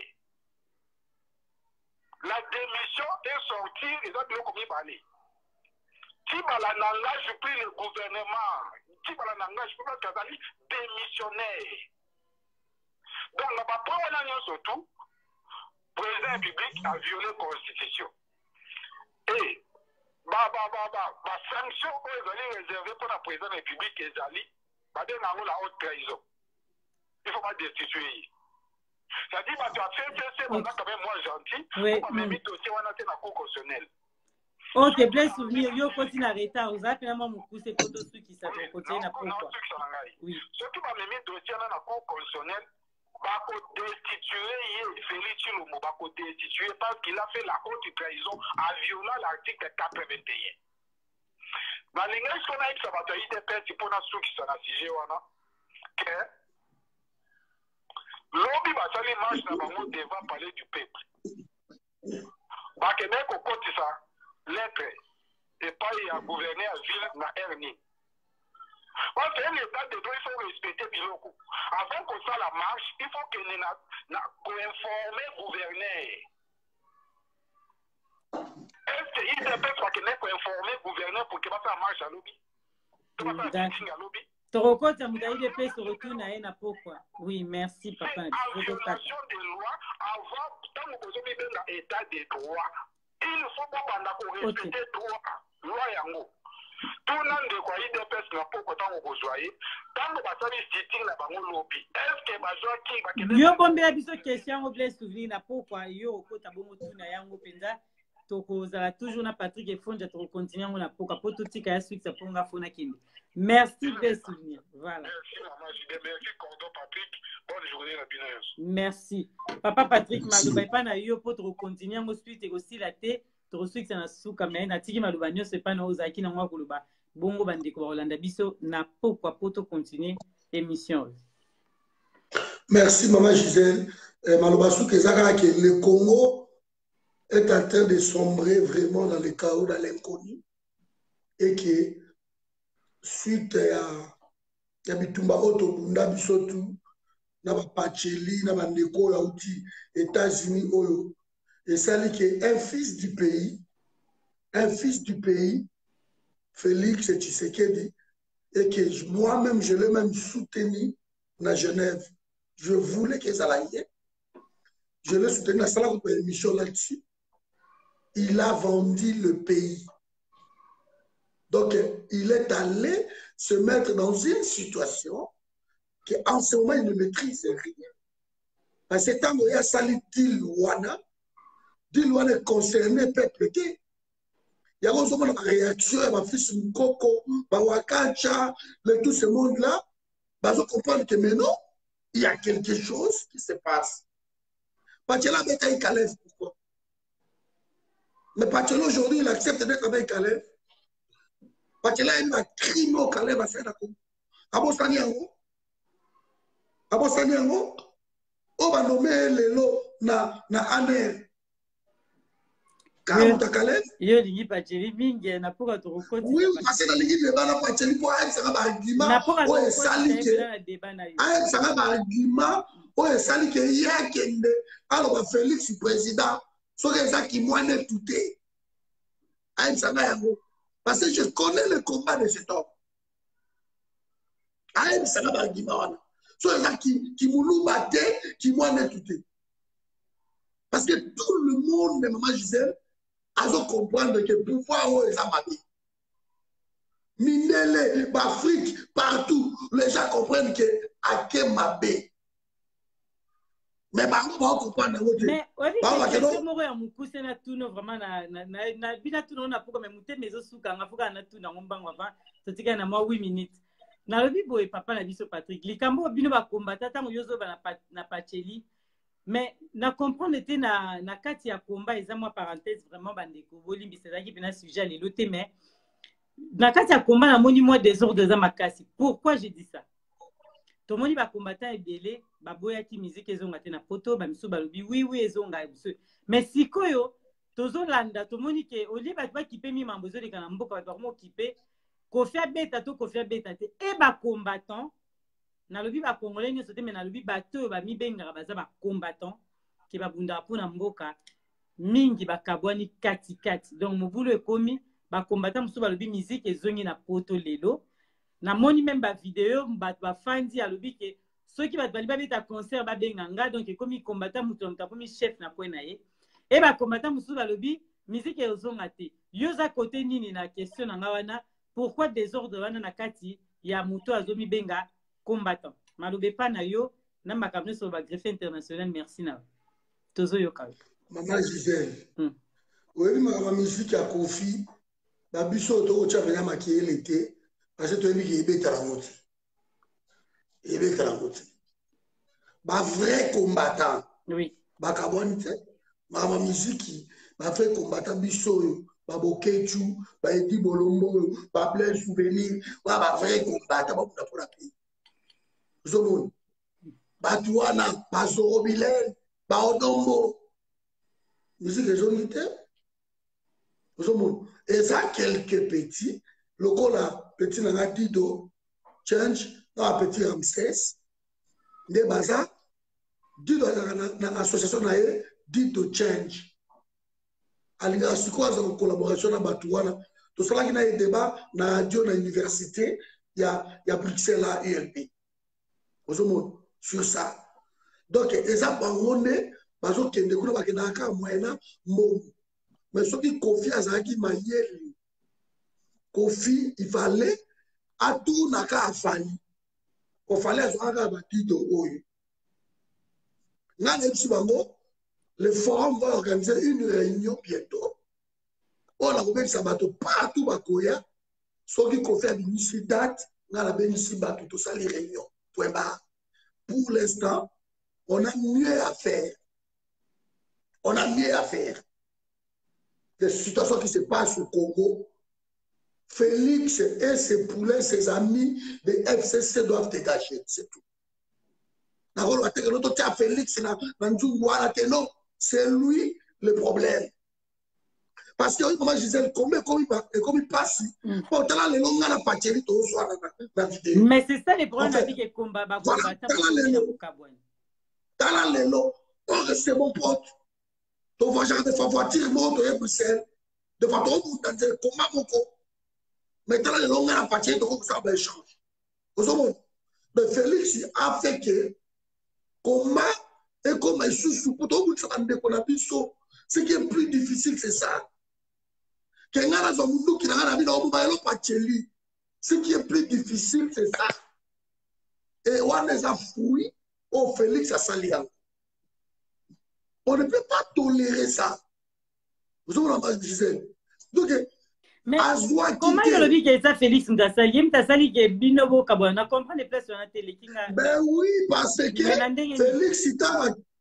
la démission est sortie eza biloko mibale tibala n'engage plus le gouvernement. Tibala n'engage plus parce qu'azali démissionnaire. Donc na bapoint wana nyonso tu président public a violé constitution. Et basanction oyo ezali réservé mpona président de république ezali babenga yango la haute trahison. Il faut badestitue ye c'est-à-dire bato ya ffc baza quand même moins gentil. Po bamemi dossier wana te na cour constitutionnelle? Ok ble souvenir yo okoti na retard. Ozala mpena mwa mokuse po tosukisa tokotie na pokwa soki bamemi dossier wana na cour constitutionnelle bakodestitue ye félix chilombo bakodestitue parce qu'il a fait la haute trahison en violant l'article 81 nalingai so nayebisa bato ya idps mpona sukisa na sujet wana ke lobi basali marche na bango devant palais du peuple. Bakendeki kokotisa lettre epai ya gouverneur ya ville na rni parce que l'état de droit il faut respecter biloko. Avant kosala marche il faut kende na, na koinforme gouverneur. Est ce que idps bakende koinforme gouverneur pour ke basala marche alobi to basala meeting alobi tokokota ayibi mpe sorotu na ye na pokwa oui merci papa avant ntango bozomibenga état de droit il faut bobanda korespecte droit loi yango. Tuna ndeko ya idps na poko ntango kozwa ye ntango basali sitting na bango lobi estce bazwaki yo bombela biso question yango ble souvenir na pokwa yo okota bongo tuna yango mpenza tokozala toujours na patrik efonja tokokontinue yango na pokwa mpo totika ya swikisa mpo nga fona kende merci ble souvenir voilà. merci papa patrik maloba epai na yo mpo tokokontinue yango suite ekosila te tokosukisa na suka me natiki maloba nyonso epai na oyo ozalaki nango akoloba bongo bandeko bakolanda biso na pokwa mpo tokontinue émission. Oyo merci mama gisele eh, maloba suka eza kaka ke le congo est en train de sombrer vraiment dans le chaos dans l'inconnu et que suite ya ya bitumba oyo tobunda biso na états-unis oyo esali ke un fils du pays un fils du pays félix tshisekedi et que moi-même je l'ai même soutenu na genève. Je voulais qu'ezala ye je l'ai soutenu nasalaka émission là-dessus il a vendu le pays. Donc il est allé se mettre dans une situation qu'en ce moment il ne maîtrise rien. Parce que ntango ye asali dil wana dil wana econcerne peuple te yango ozomona baréaction ya bafils mokoko bawakacha le tout ce monde là bazocomprendre que maintenant il y a quelque chose qui se passe. Kalef pourquoi mais pachela aujourd'hui il accepte d'être avec kalef pachela yebi bacrime oyo kalef asali na kongo abosani yango abosani yango oyo banome lelo na na aner yo olingi pacheli mingi na mpoka nalingi na mpo ayebisaka baargument oyo esali ke na deba na yo ayebisaka baargument oyo esali ke ye akende aloba félix président soki ezaki mwana etu te ayebisanga yango parce que je connais le combat de cet homme. Ayebisanga baargument wana so eza kimulumba te kimwana etu te parce que tout le monde mama gisèle azocomprendre ke pouvoir oyo eza mabe mindele baafrike partout. Les gens comprennent ke ake mais bango baocomprendre yango te mais oyebi Bango bakeno- question moko ya mokuse na tuno vraiment na- na- na- na bina tuno na puka me motema ezosukanga foka na tuna yango mbango avant totikali na mwa 8 minutes. Nalobi boye papa na biso patrik likambo bino bakombata ntango yo ozoba na pa- na pacheli. Mais na comprendre te na, na kati ya komba eza mwa parenthèse vraiment bandeko bolimbisa ezalaki mpena sujet ya lelo te mais na kati ya komba namoni mwa désordre eza makasi pourquoi je dis ça? Tomoni bakombatant ebele baboyaki miziki ezonga te na poto bamisu balobi wiwi ezonga. Biso mais sikoyo tozolanda tomoni ke olie bato bakipe mimambo ezoleka na mboka bato bakoma okipe kofi abeta to kofi abeta te. E bakombatant nalobi bakongolais nyonso te me nalobi bato oyo bamibengaka baza bakombatant ke babundaka mpona mboka mingi bakabwani katikati. Donc mobulu ekomi bakombatant mosusu balobi miziki ezongi na poto lelo. Namoni meme bavideo bato bafandi alobi ke soki bato bali babeta concert babenga nga donc ekomi kombata moto na moto akomi chef na kwe na ye. E bakombata mosusu balobi miziki ezonga te. Yo oza kote nini na question na nga wana? Pourquoi désordre wana na kati ya moto azomibenga combattant maloba epa na yo na makambo nyonso bagreffe international merci na yo. Tozoyoka yo. Mama gisele Mm. oyebi makambo ya misiki ya kofi babiso oyo tokotya mpena makeyele te parce toyebi ke ebetala yango e bɛ kalanko te ba vrai combattant. Oui. bakabwani te makambo miziki ba vrai combattant biso oyo babokecu baedi bolombo oyo baple souvenir wa ba vrai combattant babunda mpona pays. Ozomoni bato wana bazorobilere baodombo miziki ezongi te? Ozomoni eza quelque petit lokola petit nanga dido change na bapetit ramses nde baza dido azalaka na, na association na ye dido change. Alingaka sikoyo aza collaboration na bato wana. Tosalaki na ye débat na radio na université ya, ya bruxelles ya ulp sur ça. Donc eza bango nde bazokende kuna bakendaka moyena mbongo mais soki kofi azalaki mayele kofi ifale atunaka afali kofale azwaka kaka batitre oyo. Nga nayebisi bango le forum va organiser une réunion bientôt. Oyo nakobebisa bato partout bakoya. Soki kofi abimisi date nga nabengisi bato tosali réunion. Point barre. Pour l'instant on a mieux à faire. On a mieux à faire. Des situations qui se passent au Congo. Félix et ses poulets, ses amis de FCC doivent dégager, c'est tout. C'est lui le problème. Parce que comment Gisèle combien comme comme passe Mm. bon vidéo. mais c'est ça le bakombata voilà, or c'est mon pote tovoyaka defa voiture toye bruxelles defa tokobuta nzela na patie tokokosala baéchange ozomona mais félix a fait ke koma ekoma lisusu biso ce qui est plus difficile c'est ça. Ce qui est plus difficile c'est ça. Félix on ne peut pas tolérer ça. Donc comment ke eza félix moto asali ye moto asali ke bino bokabwana na comprendre place wana te eleki nga ben oui parce que félix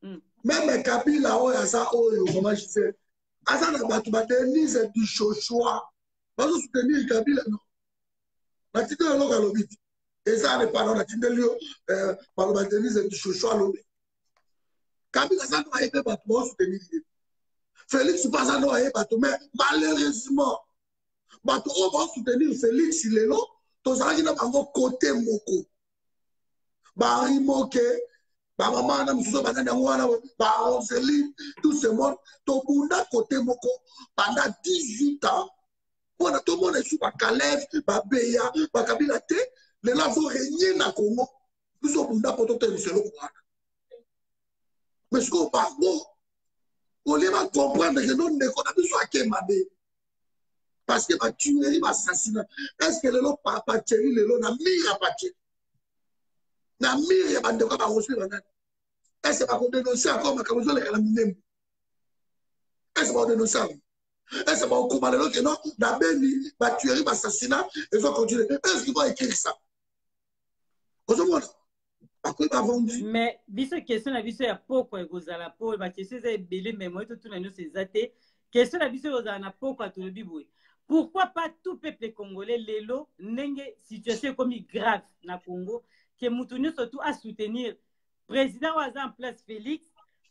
Mm. meme kabila oyo aza oyo mama gisele aza na bato badenise du chochois bazosoutenir kabila no natindeli eloko alobi te eza nepano natindeli yo baloba denise du chochois alobi kabila aza no ayebi bato bazosoutenir ye félix mpo aza no aye bato mais malheureusement bato oyo bazosoutenir félix lelo tozalaki na bango kote moko. Bahenri moke bamama wana mosusu oyo banani yango wana baroseline tout ce monde tobunda kote moko pendant 18 ans. Mpona tomona esu bakalef babeya bakabila te lelo azorenye na congo. Biso obunda mpo totelisa eloko wana. Mais sikoyo bango olie bacomprendre ke no ndeko na biso ake mabe parce que batuerie bassassinat est ce que lelo pacheri lelo na mire ya pacheri na mire ya bandeko ya barosui banani est ce bakodenonse encore makambo ezoleka na minembo est ce bakodenonse yango est ce bakokoma lelo ke non na beni batuerie bassassinat ezocontinue est ce qu'il va écrire ça? Ozomona bakoyi bavondi mais biso question na biso ya pokwa ekozala po bakestion eza ebele me moyi totuna nyonso eza te question na biso ekozala na pokwa tolobi boye pourquoi pas tout peuple congolais lelo ndenge situation ekomi grave na congo ke mutu nyonso tu asoutenir président oyo aza en place félix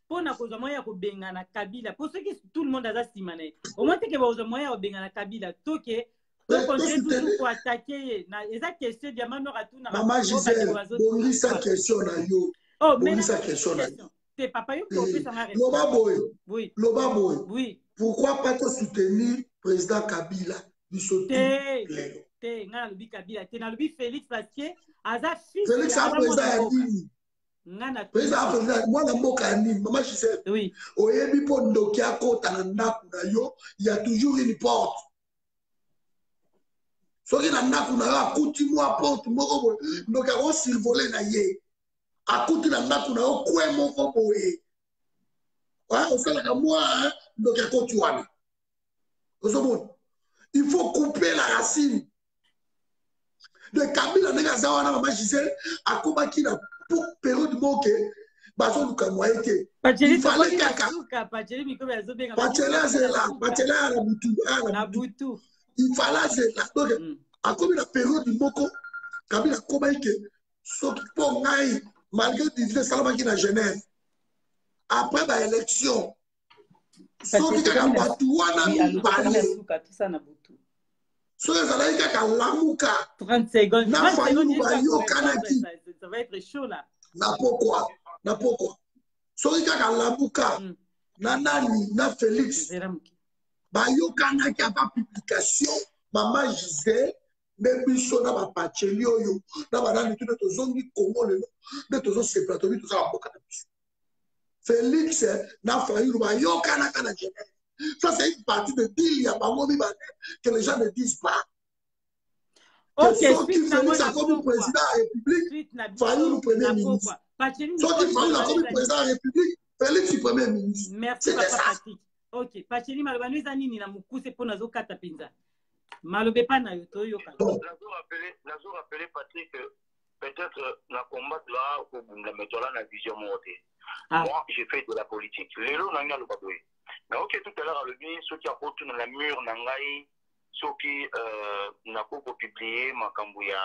mpona kozwa moyen ya kobengana kabila mpo soki tout le monde aza nsima na ye omoi teke bakozwa moyen ya kobengana kabila toke tokontinue toujours koatake ye na eza question diamant nor atuna mama gisele bongisa question na yo. Oh, bongisa la question na yo. papa, Eh, loba boye loba boye oui. pourquoi pas tosoutenir président kabila biso te Te, lelo te, nga nalobi Kabila, te nalobi Félix aza félix a président ya nini. Mwana mboka ya nini mama gisele Oui, oyebi mpo ndoki akota na ndako na yo ya toujours une porte. Soki na ndako na yo akuti mwa porte moko boye. Ndoki akosilvole na ye. Akuti na ndako na yo kwe moko boye. Osalaka mwa ndoki akoti wana. ozomona il faut couper la racine. De kabila ndenge aza wana mama gisele akomaki na bazoluka te kaka- bacele azela bacele aya na butu aya na Na butu. butu. ifale azela. Donc Mm. akomi na periode moko kabila akomaki ke soki mpo ngai malgré divine esalamaki na genève. Après baélection soki kaka bato wana mibale soki ezalaki kaka lamuka 30 secondes. Na 30 Fayulu bayokanaki. na pokwa na pokwa. Soki kaka lamuka Mm. na nani na félix? Bayokanaki ata publication mama gisele nde biso na bapacheli oyo na banani tu nde tozongi kongo lelo nde tozosepela tobi toza bamboka na biso Félix n'a failli Ça, c'est une partie de deal, il y a que les gens ne disent pas. Ok, Sauf qu'il Félix a comme président de la République, failli le premier ministre. Sauf qu'il failli a comme président de la République, Félix le premier ministre. Merci, Papa Patrick. Ok, Pacheli maloba no eza nini na mokuse mpo nazokata mpenza maloba epa na yo toyoka nazo rappele patrick. Peut-être na combat toa kobunda me toala na vision moko te Ah. moi j'ai fait de la politique. Lelo na ngai aloba boye naoki tout à l'heure alobi soki akotuna na mur na ngai soki euh, nakoki kopiblie makambo ya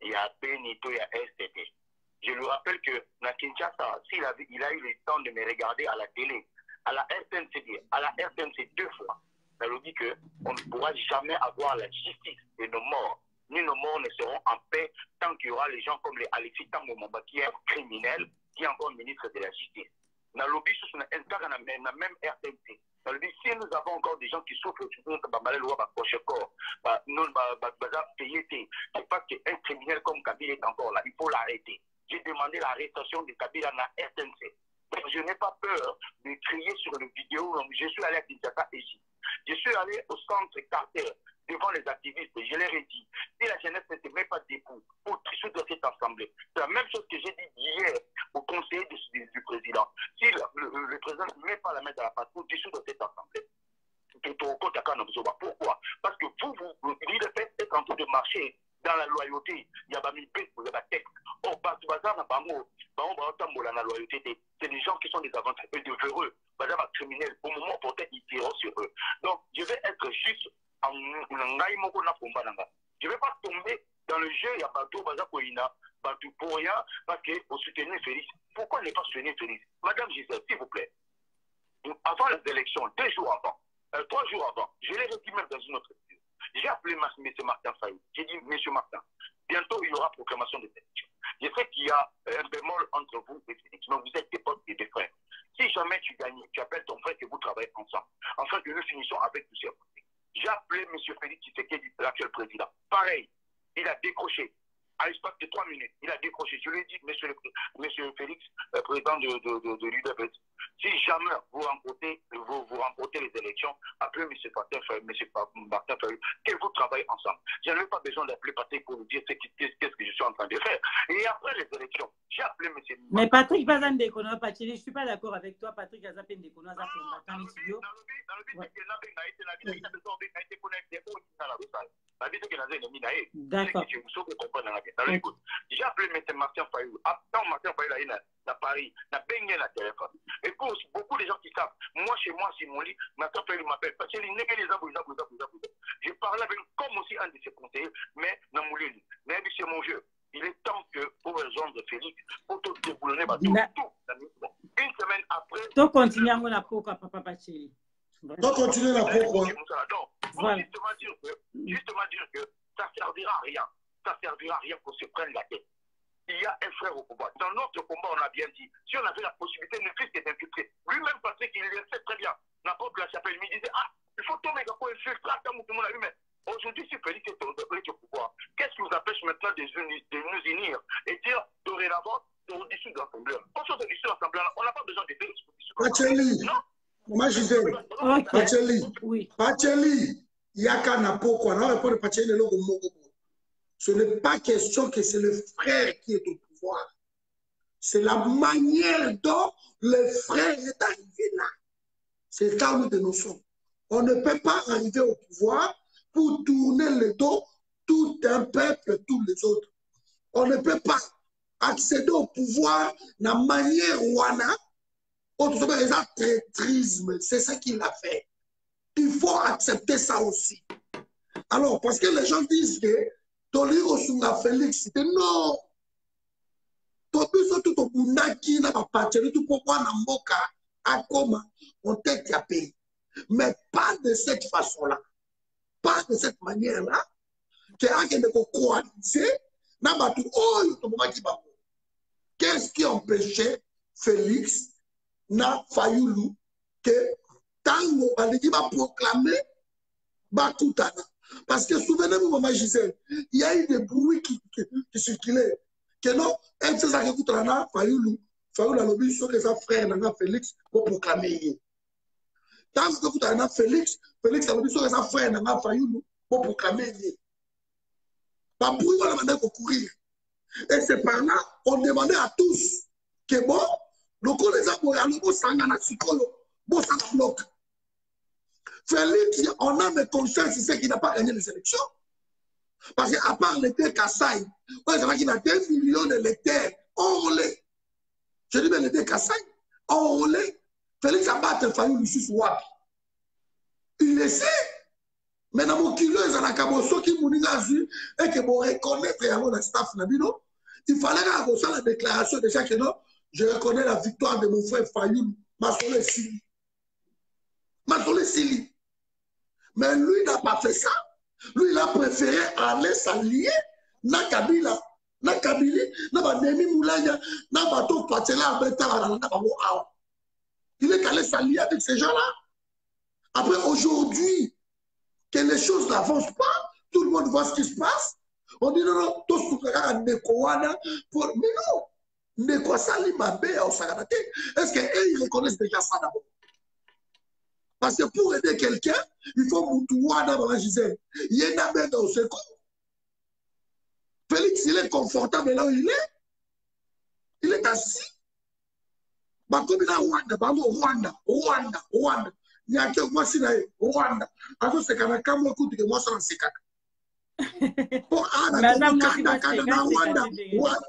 ya beni to ya stt je lui rappelle que na kinshasa s'il avait, il a eu le temps de me regarder à la télé à la rtncd à la rtnc deux fois nalobi que on ne pourra jamais avoir la justice de nos morts ni nos morts ne seront en paix tant qu'il y aura les gens comme les Alexis Tango Mamba qui est un criminel qui est encore ministre de la justice. Na kaka na na même rtnc nalobi si nous avons encore des gens qui souffrent c'est parce qu'un criminel comme Kabila est encore là il faut l'arrêter. J'ai demandé l'arrestation de Kabila na RTNC mais je n'ai pas peur de crier sur le vidéo je suis allé à Kinshasa Égypte je suis allé au centre Carter devant les activistes je leur ai dit si la jeunesse ne se met pas debout pour dissoudre cette assemblée c'est la même chose que j'ai dit hier au conseiller du, du, président si le, le, le président ne met pas la main dans la pâte pour dissoudre cette assemblée pourquoi Parce marcher dans la loyauté ya bamibeko ya batexte or bato baza na bango bango baotambola na loyauté c'est des gens qui sont des aventuriers et de véreux baza sur eux donc je vais être juste en ngai moko na komba na vais pas tomber dans le jeu ya bato baza koyina bato pour rien parce que au soutenir Félix pourquoi ne pas soutenir Félix? Madame Gisèle s'il vous plaît avant les élections deux jours avant euh, trois jours avant je l'ai dit même dans une autre j'ai appelé M. Martin Fayou. J'ai dit, M. Martin, bientôt il y aura proclamation des élections. Je sais qu'il y a un bémol entre vous et Félix, mais vous êtes des potes et des frères. Si jamais tu gagnes, tu appelles ton frère et vous travaillez ensemble, que nous finissons avec tous ces J'ai appelé M. Félix Tshisekedi, l'actuel président. Pareil, il a décroché. À l'espace de trois minutes, il a décroché. Je lui dit, monsieur, monsieur Félix, président de, de, de, si jamais vous remportez, vous, vous remportez les élections, appelez M. Martin Fayou, M. Martin Fayou, que vous travaillez ensemble. Je n'avais pas besoin d'appeler Patrick pour vous dire qu'est-ce que je suis en train de faire. Et après les élections, j'ai appelé M. Mais Patrick Bazan Dekono, Pacheli, je ne suis pas d'accord avec toi. Patrick Azapen Batani Studio. D'accord. J'ai appelé M. Martin Fayou. Quand Martin Fayou est là, à Paris, na bengue la téléphone. Et pour beaucoup de gens qui savent, moi chez moi, c'est mon lit, Martin Fayou m'appelle. Parce que les les Je parlais avec comme aussi un de ses conseillers, mais dans mon lit. Mais c'est mon jeu. Il est temps que, pour raison de Félix, pour tout déboulonner, tout, tout, une semaine après. Tu continues à mon apport, papa Pacheli. Donc, continuer la pourquoi Donc, voilà. justement, dire que, justement dire que ça ne servira à rien. Ça ne servira à rien qu'on se prenne la tête. Il y a un frère au combat. Dans notre combat, on a bien dit, si on avait la possibilité, ne plus qu'être infiltré. Lui-même, Patrick, il le sait très bien. N'importe la chapelle, il me disait, ah, il faut tomber pour infiltrer, tout le monde a vu, mais aujourd'hui, si Félix est au pouvoir, qu'est-ce qui nous empêche maintenant de, de nous unir et dire, dorénavant, au-dessus de l'Assemblée On sort au-dessus de l'Assemblée, on n'a pas besoin de faire Pacheli, moi je disais, Pacheli, Oui. Pacheli, Yaka na poko, na Pacheli, le moko. Ce n'est pas question que c'est le frère qui est au pouvoir. C'est la manière dont le frère est arrivé là. C'est le terme de notion. On ne peut pas arriver au pouvoir pour tourner le dos tout un peuple, tous les autres. On ne peut pas accéder au pouvoir de la manière wana. traîtrisme, c'est ça qu'il a fait. Il faut accepter ça aussi. Alors, parce que les gens disent que tolingi kosunga félix te non to biso tu tobundaki na bapateli tu mpo mwana mboka akoma ontete ya pays mais pas de cette façon là pas de cette manière là ke akende kokoalize na bato oyo tobomaki bango qu'est-ce qui empêchait félix na fayulu ke ntango balingi baproclame batutana Parce que souvenez-vous, maman Gisèle, il y a eu des bruits qui, qui, qui circulaient. Que non, sait ça que tout là, Fayoulou, Fayoulou a lobby sur que sa frère, Nana Félix, pour proclamer. Tant que tout là, Félix, Félix a lobby sur que sa frère, Nana Fayoulou, pour proclamer. Pas bruit, on a demandé pour courir. Et c'est par là, on demandait à tous que bon, le coup des aboyans, bon, ça n'a pas bon, ça bloque. Félix, on a mes conscience, c'est qu'il n'a pas gagné les élections. Parce qu'à part l'électeur Kassai, on sait qu'il a 2 millions d'électeurs enrôlés. Je dis bien l'électeur Kassai, enrôlés. Félix a battu Fayou Lusus Wapi. Il le sait. Mais dans mon kilo, ils ont un cabosso qui m'a vu et que pour reconnaître le staff Nabino, il fallait avoir la déclaration déjà que non, je reconnais la victoire de mon frère Fayou Masole Sili. Mais lui n'a pas fait ça. Lui, il a préféré aller s'allier na Kabila, na Kabili, na Bandemi Moulaya, na Patela, Abeta, na Babo. Il est allé s'allier avec ces gens-là. Après, aujourd'hui, que les choses n'avancent pas, tout le monde voit ce qui se passe. On dit non, non, tout ce que a Nekoana, mais non, Neko Sali Mabe. Est-ce qu'ils reconnaissent déjà ça d'abord? Parce que pour aider quelqu'un, il faut moutouada dans hein, la. Il y a un au secours. Félix, il est confortable là où il est. Il est assis. bakomi bah, na rwanda rwanda rwanda rwanda rwanda na rwanda rwanda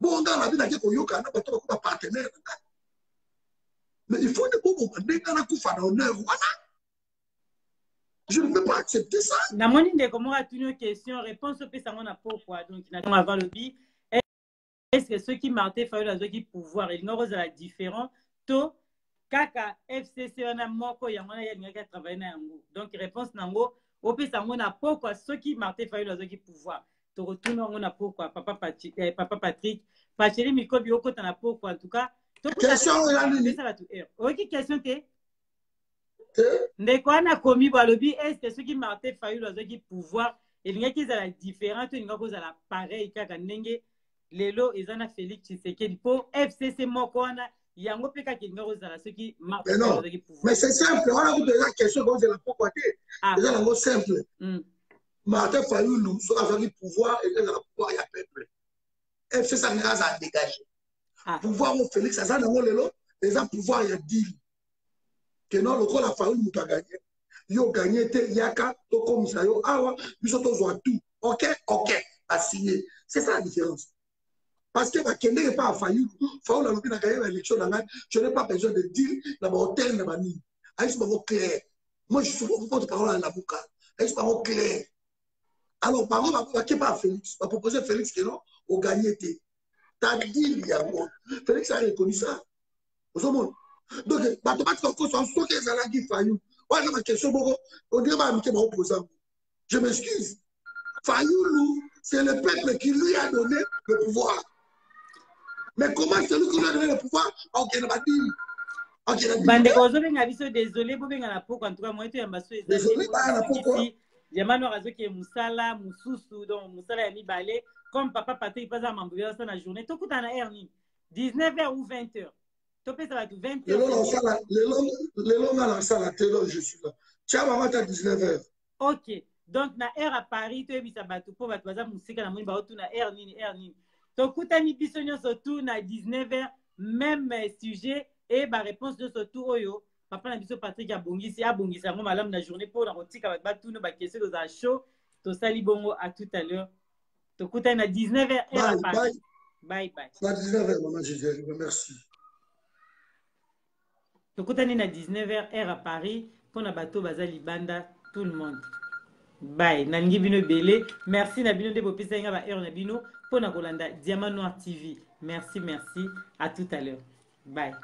bongo ngai nabi nake koyokana na bato bakoma partenaire. Na ngai mais il faut ne boboma ndenge nakufa na honneur wana je ne peux pas accepter ça. Namoni ndeko moko atuni question réponse opesango na pokwa donc natongo avant lobi est ce soki martin fayolo azwaki pouvoir elingaki kozala différent to kaka fcc wana moko yango wana ye alingaki atravaille na yango. Donc réponse nango opesa yango na pokwa soki martin fayolo azwaki pouvoir tokotuna yango na pokwa papa, Patri, eh, papa patrick. Pacheli mikobi okota na pokwa en tout cas. Question bato heure oyoki question te ndeko wana akomi bo alobi estce soki martin fayulu azwaki pouvoir. Elingaki ezala différent to elingaki kozala pareil kaka ndenge lelo eza na félix tshisekedi mpo fcc moko wana yango mpe kaka elingaki kozala soki martin azwaki pouvoir. Mais c'est simple wana kutu eza question kozela pokwa te eza nango simple martin fayulu soki azwaki pouvoir ezala pouvoir ya peuple. Fcc alingaki azala dégage pouvoir oyo félix aza nango lelo eza pouvoir ya dili keno lokola fayulu moto aganye yo ganye te yaka tokomisa yo awa biso tozwa tout ok ok asigné c'est ça la différence. Parce que fayulu fayulu na gaye baélection na ngai je n'ai pas besoin de dire na bahotel na banini ayisi bango clair. Moi je suis porte parole ya labuka ayisi bango clair alors bango bake mpa ya félix? Bapropose félix keno oganye te ta dile yango félix a reconnu ça. Ozomona donc bato batika kokosa soki ezalaki fayulu wana bakestion moko ondire bayamike baopose yango je m'excuse. Fayulu c'est le peuple qui lui a donné le pouvoir. Mais comment celui qui lui a donné le pouvoir? Okende badili bandeko ozobenga biso désolé poko en tout cas so jamani oyo azokee mosala mosusu donc mosala ya mibale comme papa patrik mpe aza mambo yasa na journée. Tokutana na heure nini 19 heures ou 20 heures? Topesa bato 20 lelo nga nasala te donc je suis là. Tia bango ata 19 heures. Ok. Donc na heure ya paris toyebisa bato mpo bato baza mosika na moni baotuna heure nini heure nini tokutani biso nyonso tu na 19 heures même sujet e baréponse nyonso tu oyo papa na biso patrik abongisi abongisa yango malamu na journée mpo na kotika bato batuna bakestion tozala chaud. Tosali bongo à tout à l'heure. Tokutani na 19 heures heure ya paris. bye. Bye na 19 heures mama gisele merci tokutani na 19 heures heure à paris mpona bato baza libanda tout le monde. Bye. Nalingi bino ebele. Merci na bino nde bopesaki nga baheure na bino mpona kolanda diamant noir tv merci merci. À tout à l'heure. Bye